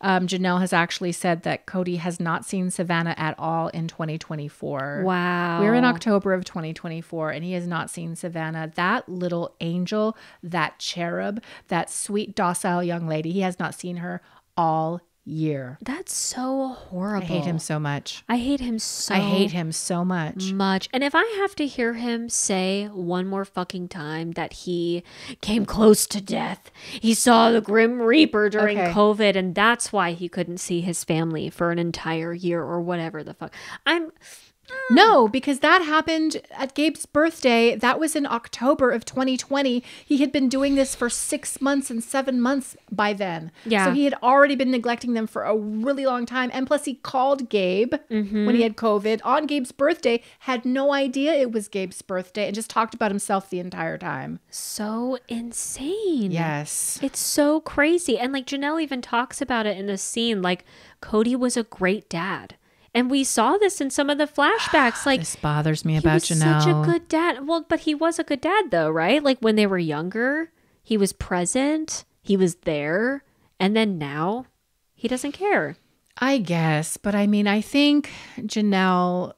um, Janelle has actually said that Kody has not seen Savannah at all in 2024. Wow. We're in October of 2024 and he has not seen Savannah. That little angel, that cherub, that sweet, docile young lady, he has not seen her all year. That's so horrible. I hate him so much. I hate him so I hate him so much. much. And if I have to hear him say one more fucking time that he came close to death, he saw the Grim Reaper during Okay. COVID, and that's why he couldn't see his family for an entire year or whatever the fuck. I'm No, because that happened at Gabe's birthday. That was in October of 2020. He had been doing this for six months and seven months by then. Yeah. So he had already been neglecting them for a really long time. And plus, he called Gabe mm-hmm. when he had COVID on Gabe's birthday, had no idea it was Gabe's birthday, and just talked about himself the entire time. so insane. Yes. It's so crazy. And like Janelle even talks about it in the scene like Kody was a great dad. And we saw this in some of the flashbacks. Like This bothers me he about was Janelle. such a good dad. Well, but he was a good dad though, right? Like when they were younger, he was present, he was there, and then now he doesn't care. I guess, but I mean, I think Janelle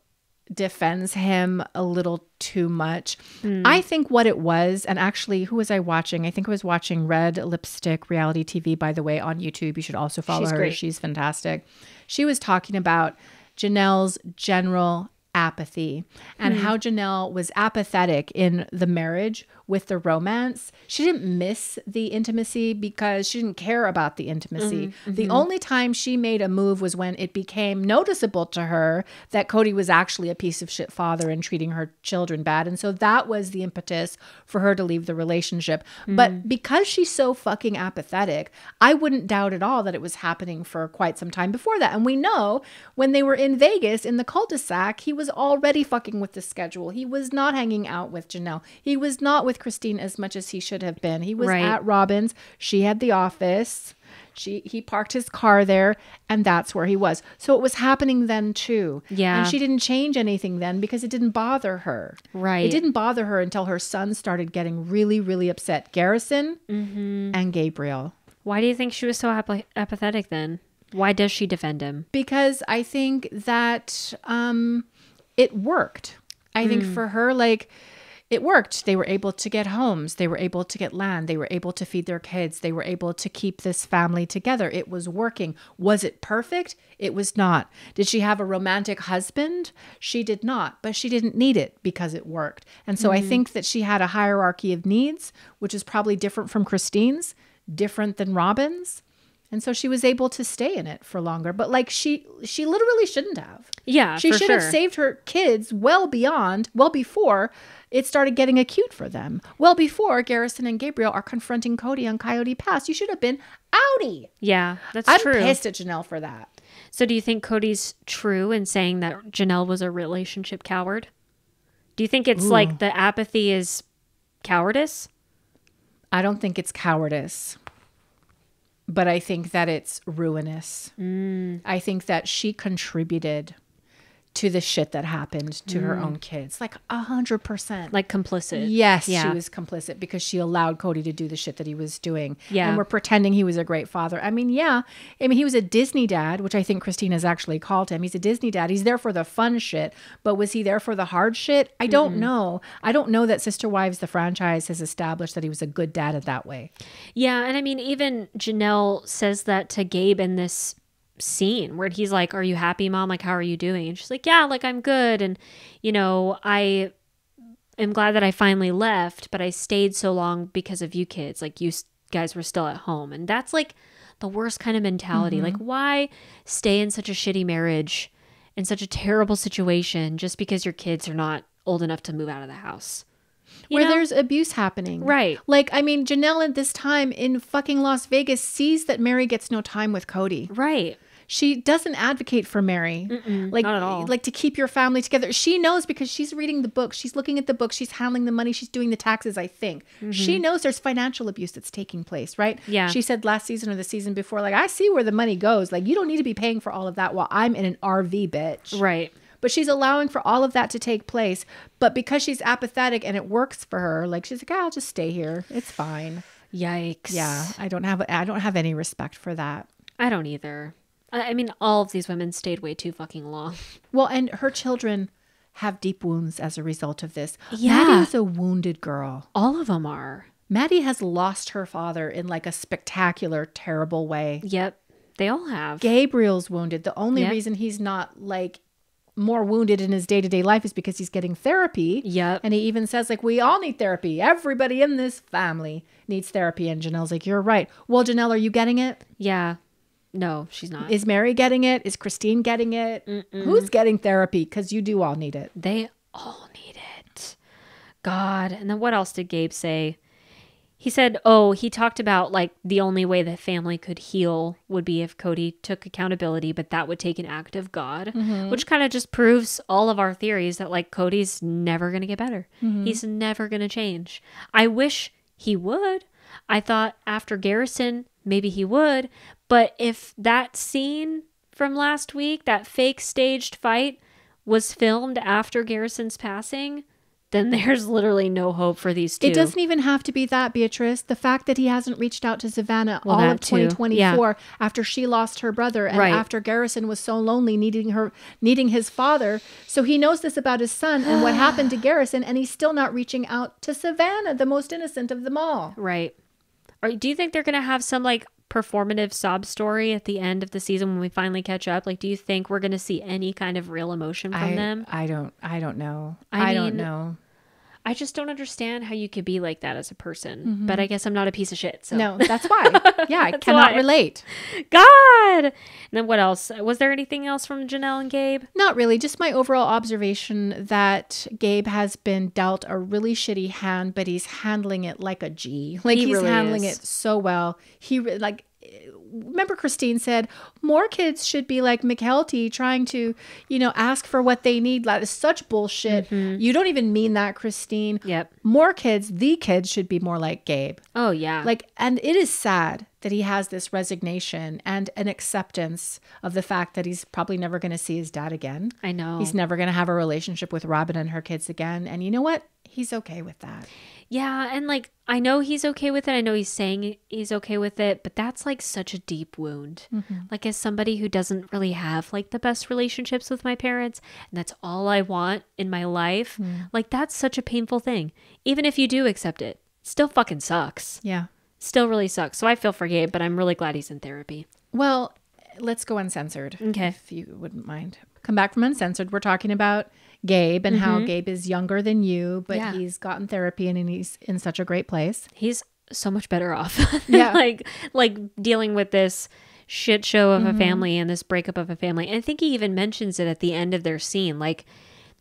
defends him a little too much. Hmm. I think what it was, and actually, who was I watching? I think I was watching Red Lipstick Reality TV, by the way, on YouTube. You should also follow She's her. great. She's fantastic. She was talking about Janelle's general apathy and Hmm. how Janelle was apathetic in the marriage with the romance. She didn't miss the intimacy because she didn't care about the intimacy. Mm-hmm, The only time she made a move was when it became noticeable to her that Kody was actually a piece of shit father and treating her children bad. And so that was the impetus for her to leave the relationship. Mm. But because she's so fucking apathetic, I wouldn't doubt at all that it was happening for quite some time before that. And we know when they were in Vegas in the cul-de-sac, he was already fucking with the schedule. He was not hanging out with Janelle. He was not with Christine as much as he should have been. He was Right. at Robyn's. She had the office. She he parked his car there and that's where he was. So it was happening then too. Yeah. And she didn't change anything then because it didn't bother her. Right. It didn't bother her until her son started getting really, really upset. Garrison Mm-hmm. and Gabriel. Why do you think she was so ap- apathetic then? Why does she defend him? because I think that um, it worked. I think for her, like, it worked. They were able to get homes. They were able to get land. They were able to feed their kids. They were able to keep this family together. It was working. Was it perfect? It was not. Did she have a romantic husband? She did not, but she didn't need it because it worked. And so I mm-hmm. think that she had a hierarchy of needs, which is probably different from Christine's, different than Robyn's. And so she was able to stay in it for longer. But like she she literally shouldn't have. Yeah, She should sure. have saved her kids well beyond, well before it started getting acute for them. Well before Garrison and Gabriel are confronting Kody on Coyote Pass. You should have been outie. Yeah, that's true. I'm true. pissed at Janelle for that. So do you think Kody's true in saying that Janelle was a relationship coward? Do you think it's like the apathy is cowardice? I don't think it's cowardice, but I think that it's ruinous. Mm. I think that she contributed to the shit that happened to her Mm. own kids, like a hundred percent. Like complicit? Yes, she was complicit because she allowed Kody to do the shit that he was doing. Yeah. And we're pretending he was a great father. I mean, yeah. I mean, he was a Disney dad, which I think Christina's actually called him. He's a Disney dad. He's there for the fun shit, but was he there for the hard shit? I don't know. I don't know that Sister Wives, the franchise, has established that he was a good dad in that way. Yeah, and I mean, even Janelle says that to Gabe in this scene where he's like, Are you happy, mom? Like, how are you doing? And she's like, Yeah, like, I'm good. And, you know, I am glad that I finally left, but I stayed so long because of you kids. Like, you guys were still at home. And that's like the worst kind of mentality. Like, mm-hmm. why stay in such a shitty marriage, in such a terrible situation, just because your kids are not old enough to move out of the house? You Where know? there's abuse happening. Right. Like, I mean, Janelle at this time in fucking Las Vegas sees that Meri gets no time with Kody. Right. She doesn't advocate for Meri. like at all. like to keep your family together. She knows because she's reading the book, she's looking at the book, she's handling the money, she's doing the taxes, I think. She knows there's financial abuse that's taking place, right? Mm-hmm. Yeah. She said last season or the season before like I see where the money goes. Like you don't need to be paying for all of that while I'm in an RV, bitch. Right. but she's allowing for all of that to take place. But because she's apathetic and it works for her, like she's like, "Ah, I'll just stay here. It's fine. Yikes. Yeah, I don't have I don't have any respect for that. I don't either. I, mean, all of these women stayed way too fucking long. Well, and her children have deep wounds as a result of this. Yeah. Maddie's a wounded girl. All of them are. Maddie has lost her father in like a spectacular, terrible way. Yep. They all have. Gabriel's wounded. The only Yep. reason he's not like more wounded in his day to day life is because he's getting therapy. Yep. And he even says, like, we all need therapy. Everybody in this family needs therapy. And Janelle's like, you're right. Well, Janelle, are you getting it? Yeah. No, she's not. Is Meri getting it? Is Christine getting it? Who's getting therapy? Because you do all need it. They all need it. God. And then what else did Gabe say? He said, oh, he talked about like the only way the family could heal would be if Kody took accountability, but that would take an act of God, mm-hmm. which kind of just proves all of our theories that like Kody's never going to get better. Mm-hmm. He's never going to change. I wish he would. I thought after Garrison, maybe he would. But if that scene from last week, that fake staged fight, was filmed after Garrison's passing, then there's literally no hope for these two. It doesn't even have to be that, Beatrice. The fact that he hasn't reached out to Savannah Well, all of too. 2024 after she lost her brother and Right. after Garrison was so lonely needing her needing his father. So he knows this about his son and what happened to Garrison and he's still not reaching out to Savannah, the most innocent of them all. Right. Or do you think they're gonna have some like performative sob story at the end of the season when we finally catch up? Like, do you think we're gonna see any kind of real emotion from I, them? I don't I don't know. I I, don't know. I just don't understand how you could be like that as a person. But I guess I'm not a piece of shit. So Mm-hmm. No, that's why. Yeah, I cannot why. relate. God. And then what else? Was there anything else from Janelle and Gabe? Not really. Just my overall observation that Gabe has been dealt a really shitty hand, but he's handling it like a G. Like He he's really handling is. it so well. He like. Remember, Christine said more kids should be like Mykelti, trying to, you know, ask for what they need. That is such bullshit. Mm-hmm. You don't even mean that, Christine. Yep. More kids, the kids should be more like Gabe. Oh yeah. Like, and it is sad that he has this resignation and an acceptance of the fact that he's probably never going to see his dad again. I know. He's never going to have a relationship with Robin and her kids again. And you know what? He's okay with that. Yeah, and like I know he's okay with it. I know he's saying he's okay with it, but that's like such a deep wound. Mm-hmm. Like as somebody who doesn't really have like the best relationships with my parents, and that's all I want in my life, mm. like that's such a painful thing. Even if you do accept it, still fucking sucks. Yeah. Still really sucks. So I feel for Gabe, but I'm really glad he's in therapy. Well, let's go uncensored. Okay. If you wouldn't mind. Come back from uncensored. We're talking about Gabe and how mm-hmm. Gabe is younger than you, but Yeah. he's gotten therapy and he's in such a great place. He's so much better off. Yeah. like like dealing with this shit show of a mm-hmm. family and this breakup of a family. And I think he even mentions it at the end of their scene like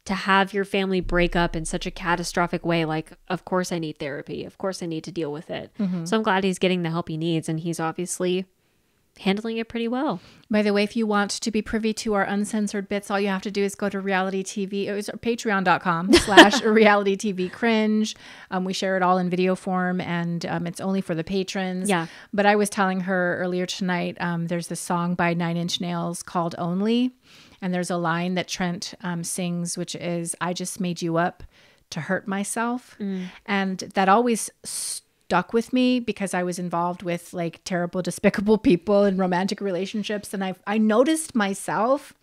to have your family break up in such a catastrophic way like of course I need therapy. Of course I need to deal with it. Mm-hmm. So I'm glad he's getting the help he needs and he's obviously handling it pretty well. By the way, if you want to be privy to our uncensored bits, all you have to do is go to reality TV. It was patreon.com slash reality TV cringe. Um, we share it all in video form and um, it's only for the patrons. Yeah. But I was telling her earlier tonight, um, there's this song by Nine Inch Nails called Only. And there's a line that Trent um, sings, which is, I just made you up to hurt myself. And that always stuck with me because I was involved with like terrible, despicable people in romantic relationships. And I, I noticed myself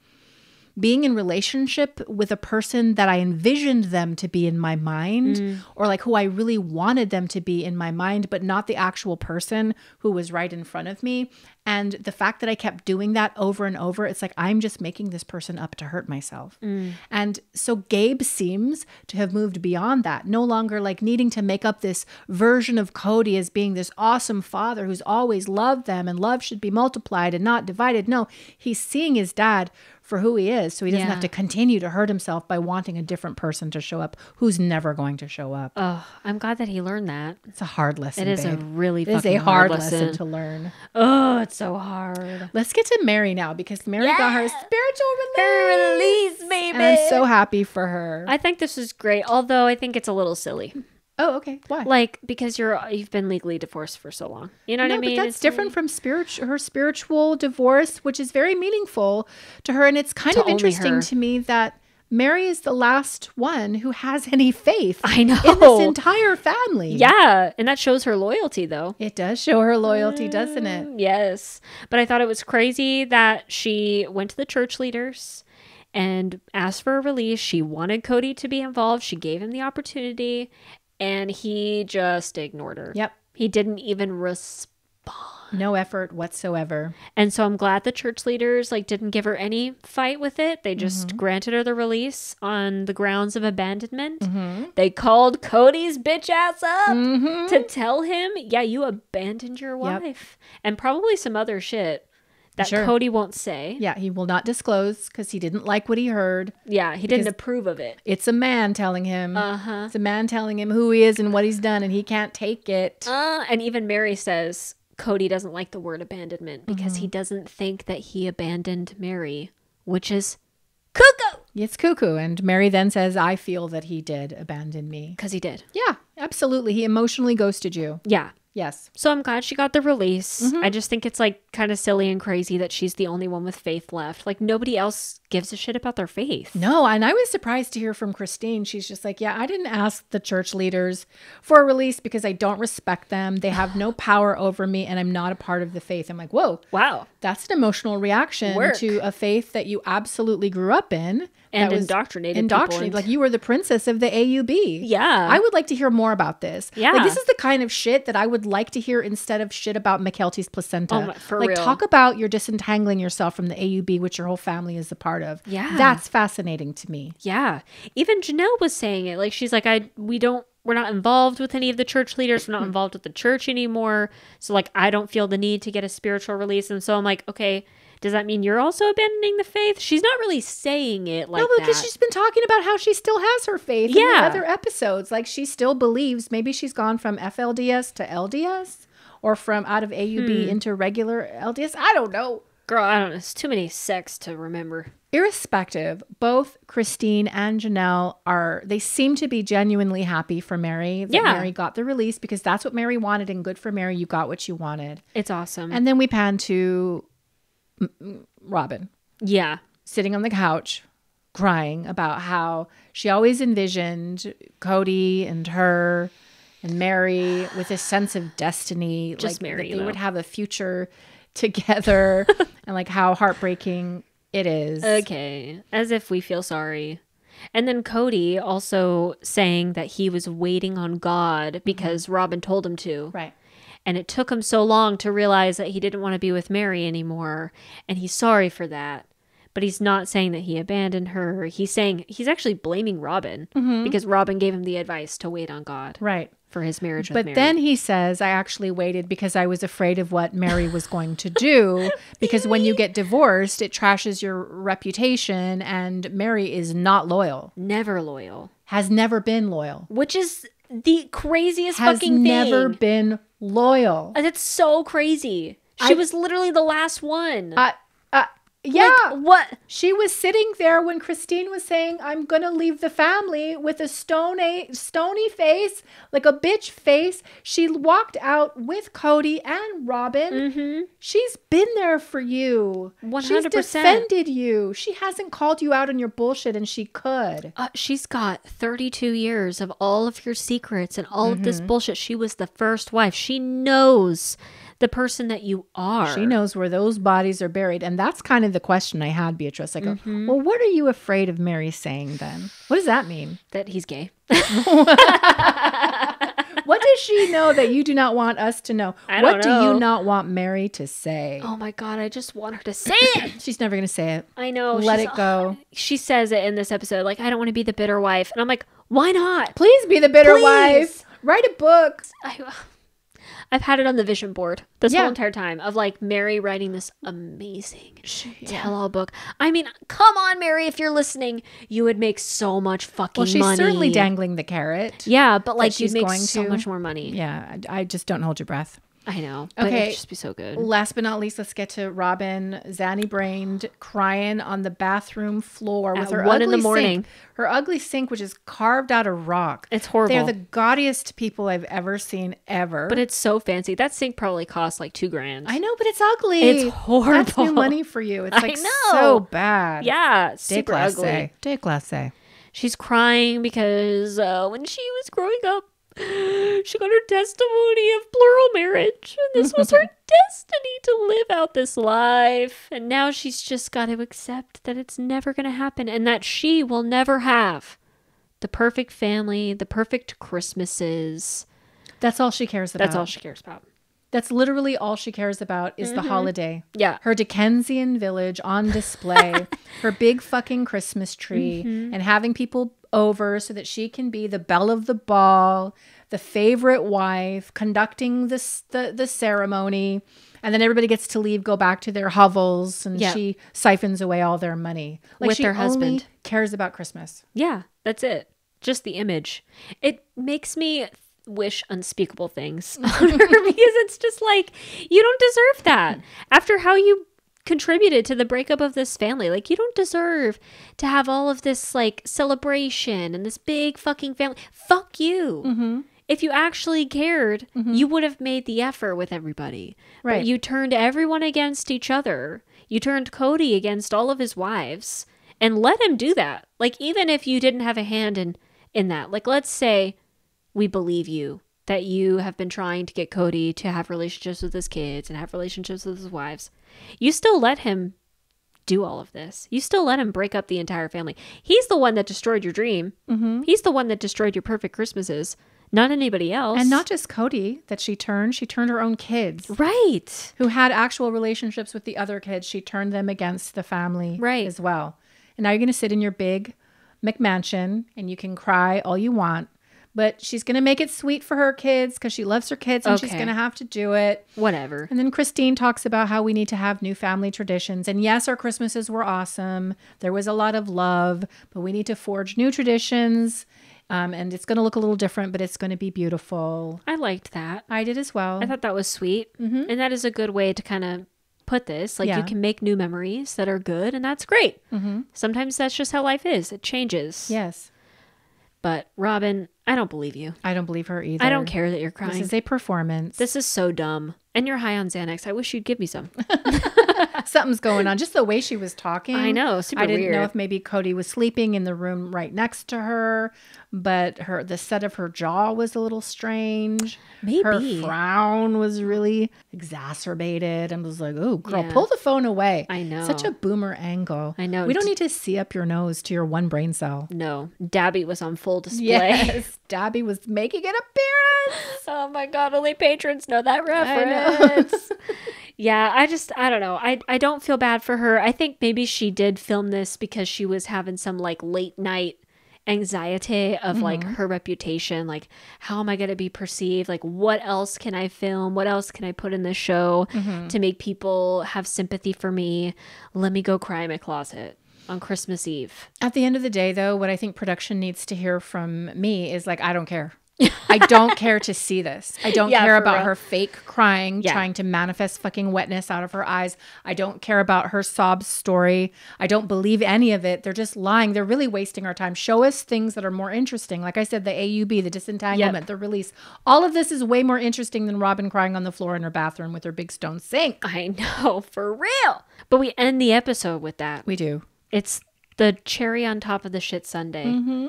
being in relationship with a person that I envisioned them to be in my mind mm. or like who I really wanted them to be in my mind, but not the actual person who was right in front of me. And the fact that I kept doing that over and over, it's like I'm just making this person up to hurt myself. Mm. And so Gabe seems to have moved beyond that, no longer like needing to make up this version of Kody as being this awesome father who's always loved them and love should be multiplied and not divided. No, he's seeing his dad for who he is. So he doesn't Yeah. have to continue to hurt himself by wanting a different person to show up who's never going to show up. Oh, I'm glad that he learned that. It's a hard lesson. It is a really It is a hard, hard lesson. lesson. to learn. Oh, it's so hard. Let's get to Meri now because Meri got her spiritual release, baby. And I'm so happy for her. I think this is great, although I think it's a little silly. Oh, okay. Why? Like because you're you've been legally divorced for so long. You know what no, I mean? but that's It's different like- from spiritual her spiritual divorce, which is very meaningful to her. And it's kind To of interesting her. to me that Meri is the last one who has any faith I know. in this entire family. yeah, and that shows her loyalty though. It does show her loyalty, doesn't it? Mm, Yes. But I thought it was crazy that she went to the church leaders and asked for a release. She wanted Kody to be involved. She gave him the opportunity and he just ignored her. Yep. He didn't even respond. No effort whatsoever. And so I'm glad the church leaders like didn't give her any fight with it. They just Mm-hmm. granted her the release on the grounds of abandonment. Mm-hmm. They called Kody's bitch ass up to tell him, yeah, you abandoned your Yep. wife. And probably some other shit that Sure. Kody won't say. Yeah, he will not disclose because he didn't like what he heard. Yeah, he didn't approve of it. It's a man telling him. Uh-huh. It's a man telling him who he is and what he's done, and he can't take it. Uh, and even Meri says Kody doesn't like the word abandonment because Mm-hmm. he doesn't think that he abandoned Meri, which is cuckoo. It's cuckoo. And Meri then says, I feel that he did abandon me. Because he did. Yeah, absolutely. He emotionally ghosted you. Yeah. Yes. So I'm glad she got the release. Mm-hmm. I just think it's like kind of silly and crazy that she's the only one with faith left. Like nobody else gives a shit about their faith. No, and I was surprised to hear from Christine. She's just like, Yeah, I didn't ask the church leaders for a release because I don't respect them. They have no power over me, and I'm not a part of the faith. I'm like, Whoa, Wow. that's an emotional reaction Work. to a faith that you absolutely grew up in And indoctrinated indoctrinated like you were the princess of the AUB. Yeah. I would like to hear more about this. Yeah. like this is the kind of shit that I would like to hear instead of shit about Mykelti's placenta. Oh my- for like real. talk about your disentangling yourself from the AUB, which your whole family is a part of. Yeah. that's fascinating to me. Yeah. Even Janelle was saying it. Like she's like, I we don't we're not involved with any of the church leaders. We're not hmm. involved with the church anymore. So like I don't feel the need to get a spiritual release. And so I'm like, okay, does that mean you're also abandoning the faith? She's not really saying it like no, because that. she's been talking about how she still has her faith in Yeah. the other episodes. Like she still believes. Maybe she's gone from FLDS to LDS, or from out of AUB Hmm. into regular LDS. I don't know. Girl, I don't know. It's too many sects to remember. irrespective, both Christine and Janelle are they seem to be genuinely happy for Meri that Yeah. Meri got the release because that's what Meri wanted and good for Meri. You got what you wanted. It's awesome. And then we pan to Robyn yeah. sitting on the couch crying about how she always envisioned Kody and her and Meri with a sense of destiny Just like Meri, that they would have a future together and like how heartbreaking it is. Okay. As if we feel sorry. And then Kody also saying that he was waiting on God mm-hmm. because Robyn told him to. Right. And it took him so long to realize that he didn't want to be with Meri anymore. And he's sorry for that. But he's not saying that he abandoned her. He's saying he's actually blaming Robyn mm-hmm. because Robyn gave him the advice to wait on God Right. For his marriage with But Meri. then he says, I actually waited because I was afraid of what Meri was going to do. because when you get divorced, it trashes your reputation, and Meri is not loyal, never loyal, has never been loyal, which is the craziest has fucking never thing. been loyal. That's so crazy. She I- was literally the last one. Uh, yeah. Like, what? She was sitting there when Christine was saying, I'm going to leave the family with a stone a- stony face, like a bitch face. She walked out with Kody and Robyn. Mm-hmm. She's been there for you. She's 100%. defended you. She hasn't called you out on your bullshit, and she could. Uh, she's got 32 years of all of your secrets and all of this Mm-hmm. bullshit. She was the first wife. She knows the person that you are. She knows where those bodies are buried. And that's kind of the question I had, Beatrice. I go, Mm-hmm. well, what are you afraid of Meri saying then? What does that mean? that he's gay. What does she know that you do not want us to know? I what don't do know. you not want Meri to say? Oh my God, I just want her to say it. She's never going to say it. I know. Let it go. She says it in this episode, like, I don't want to be the bitter wife. And I'm like, why not? Please be the bitter Please. wife. Write a book. I, I've had it on the vision board this Yeah. whole entire time of like Meri writing this amazing tell-all book. I mean, come on, Meri, if you're listening, you would make so much fucking Well, she's money. certainly dangling the carrot. Yeah, but like you'd she's make so to. much more money. Yeah, I, I just don't hold your breath. I know. Okay. it'd just be so good. Last but not least, let's get to Robyn, Zanny brained, crying on the bathroom floor with At her one in ugly the morning. Sink. Her ugly sink, which is carved out of rock. It's horrible. They're the gaudiest people I've ever seen ever. but it's so fancy. That sink probably cost like two grand. I know, but it's ugly. It's horrible. That's new money for you. It's I like know. so bad. Yeah, super Déclassé. ugly. Déclassé. She's crying because uh, when she was growing up, she got her testimony of plural marriage. And this was her destiny to live out this life. And now she's just got to accept that it's never going to happen and that she will never have the perfect family, the perfect Christmases. That's all she cares about. That's all she cares about. That's literally all she cares about is the mm-hmm. holiday. Yeah. Her Dickensian village on display, her big fucking Christmas tree, mm-hmm. and having people over so that she can be the belle of the ball, the favorite wife, conducting this the, the ceremony. And then everybody gets to leave, go back to their hovels, and Yeah. she siphons away all their money. Like With she her husband. cares about Christmas. Yeah, that's it. Just the image. It makes me wish unspeakable things on her because it's just like you don't deserve that. After how you contributed to the breakup of this family, like you don't deserve to have all of this like celebration and this big fucking family. Fuck you. Mm-hmm. If you actually cared, you would have made the effort with everybody. Right. But you turned everyone against each other. You turned Kody against all of his wives and let him do that. Like even if you didn't have a hand in in that. Like let's say we believe you that you have been trying to get Kody to have relationships with his kids and have relationships with his wives. You still let him do all of this. You still let him break up the entire family. He's the one that destroyed your dream. Mm-hmm. He's the one that destroyed your perfect Christmases, not anybody else. And not just Kody that she turned, she turned her own kids. right. who had actual relationships with the other kids, she turned them against the family Right. as well. And now you're going to sit in your big McMansion and you can cry all you want, but she's going to make it sweet for her kids because she loves her kids and she's going to have to do it. Whatever. And then Christine talks about how we need to have new family traditions. And yes, our Christmases were awesome. There was a lot of love, but we need to forge new traditions. Um, and it's going to look a little different, but it's going to be beautiful. I liked that. I did as well. I thought that was sweet. And that is a good way to kind of put this. Like Yeah. you can make new memories that are good, and that's great. Mhm. Sometimes that's just how life is, it changes. Yes. But Robyn, I don't believe you. I don't believe her either. I don't care that you're crying. This is a performance. This is so dumb. And you're high on Xanax. I wish you'd give me some. Something's going on. Just the way she was talking. I know, super I didn't know if maybe Kody was sleeping in the room right next to her, but her the set of her jaw was a little strange. Maybe her frown was really exacerbated. and was like, "Oh, girl, Yeah. pull the phone away." I know. Such a boomer angle. I know. We don't need to see up your nose to your one brain cell. No, Dabby was on full display. Yes, Dabby was making an appearance. oh my god, only patrons know that I know. reference. yeah, I just I don't know. I I don't feel bad for her. I think maybe she did film this because she was having some like late night anxiety of like Mm-hmm. her reputation like how am i going to be perceived like what else can i film what else can i put in the show Mm-hmm. to make people have sympathy for me let me go cry in my closet on christmas eve At the end of the day, though, what I think production needs to hear from me is like, I don't care. I don't care to see this. I don't Yeah, care about real. her fake crying, Yeah. trying to manifest fucking wetness out of her eyes. I don't care about her sob story. I don't believe any of it. They're just lying. They're really wasting our time. Show us things that are more interesting. Like I said, the AUB, the disentanglement, the release. All of this is way more interesting than Robyn crying on the floor in her bathroom with her big stone sink. i know for real but we end the episode with that We do. It's the cherry on top of the shit Sunday. Mm-hmm.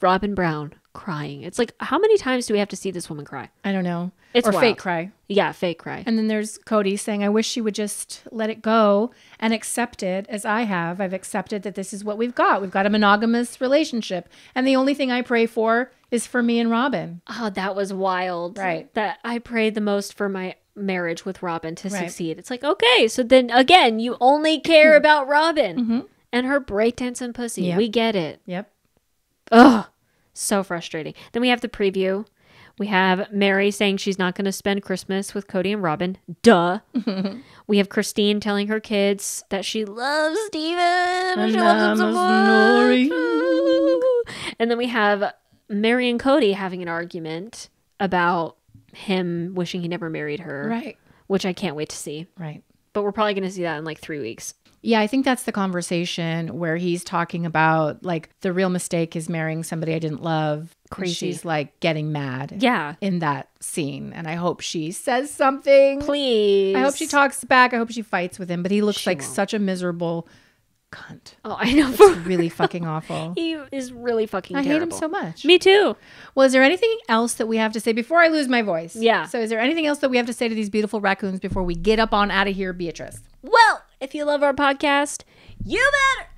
Robyn Brown crying. It's like, how many times do we have to see this woman cry? I don't know. It's or wild. fake cry. Yeah, fake cry. And then there's Kody saying, I wish she would just let it go and accept it as I have. I've accepted that this is what we've got. We've got a monogamous relationship. And the only thing I pray for is for me and Robyn. oh, that was wild. Right. That I prayed the most for my marriage with Robyn to Right. succeed. It's like, okay, so then again, you only care about Robyn and her breakdance and pussy. Mm-hmm. We get it. Yep. Ugh, so frustrating. Then we have the preview. We have Meri saying she's not going to spend Christmas with Kody and Robyn. Duh. we have Christine telling her kids that she loves Steven. but she loves him so much. And then we have Meri and Kody having an argument about him wishing he never married her, Right. which I can't wait to see. Right. But we're probably going to see that in like three weeks. Yeah, I think that's the conversation where he's talking about like the real mistake is marrying somebody I didn't love. Crazy. She's like getting mad Yeah. in that scene. And I hope she says something. Please. I hope she talks back. I hope she fights with him. But he looks She like won't. such a miserable cunt. Oh, I know. Really fucking awful. he is really fucking I hate him terrible. so much. Me too. Well, is there anything else that we have to say before I lose my voice? Yeah. So, is there anything else that we have to say to these beautiful raccoons before we get up on out of here, Beatrice? Well, if you love our podcast, you better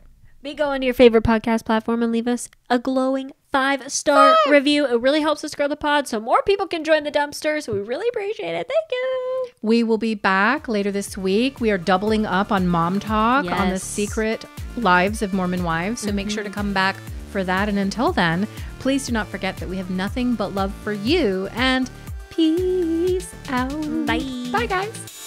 be going to your favorite podcast platform and leave us a glowing five star review. It really helps us grow the pod so more people can join the dumpster. So we really appreciate it. Thank you. We will be back later this week. We are doubling up on Mom Talk on the secret lives of Mormon wives. So, make sure to mm-hmm. come back for that. And until then, please do not forget that we have nothing but love for you and peace out. Bye. Bye, guys.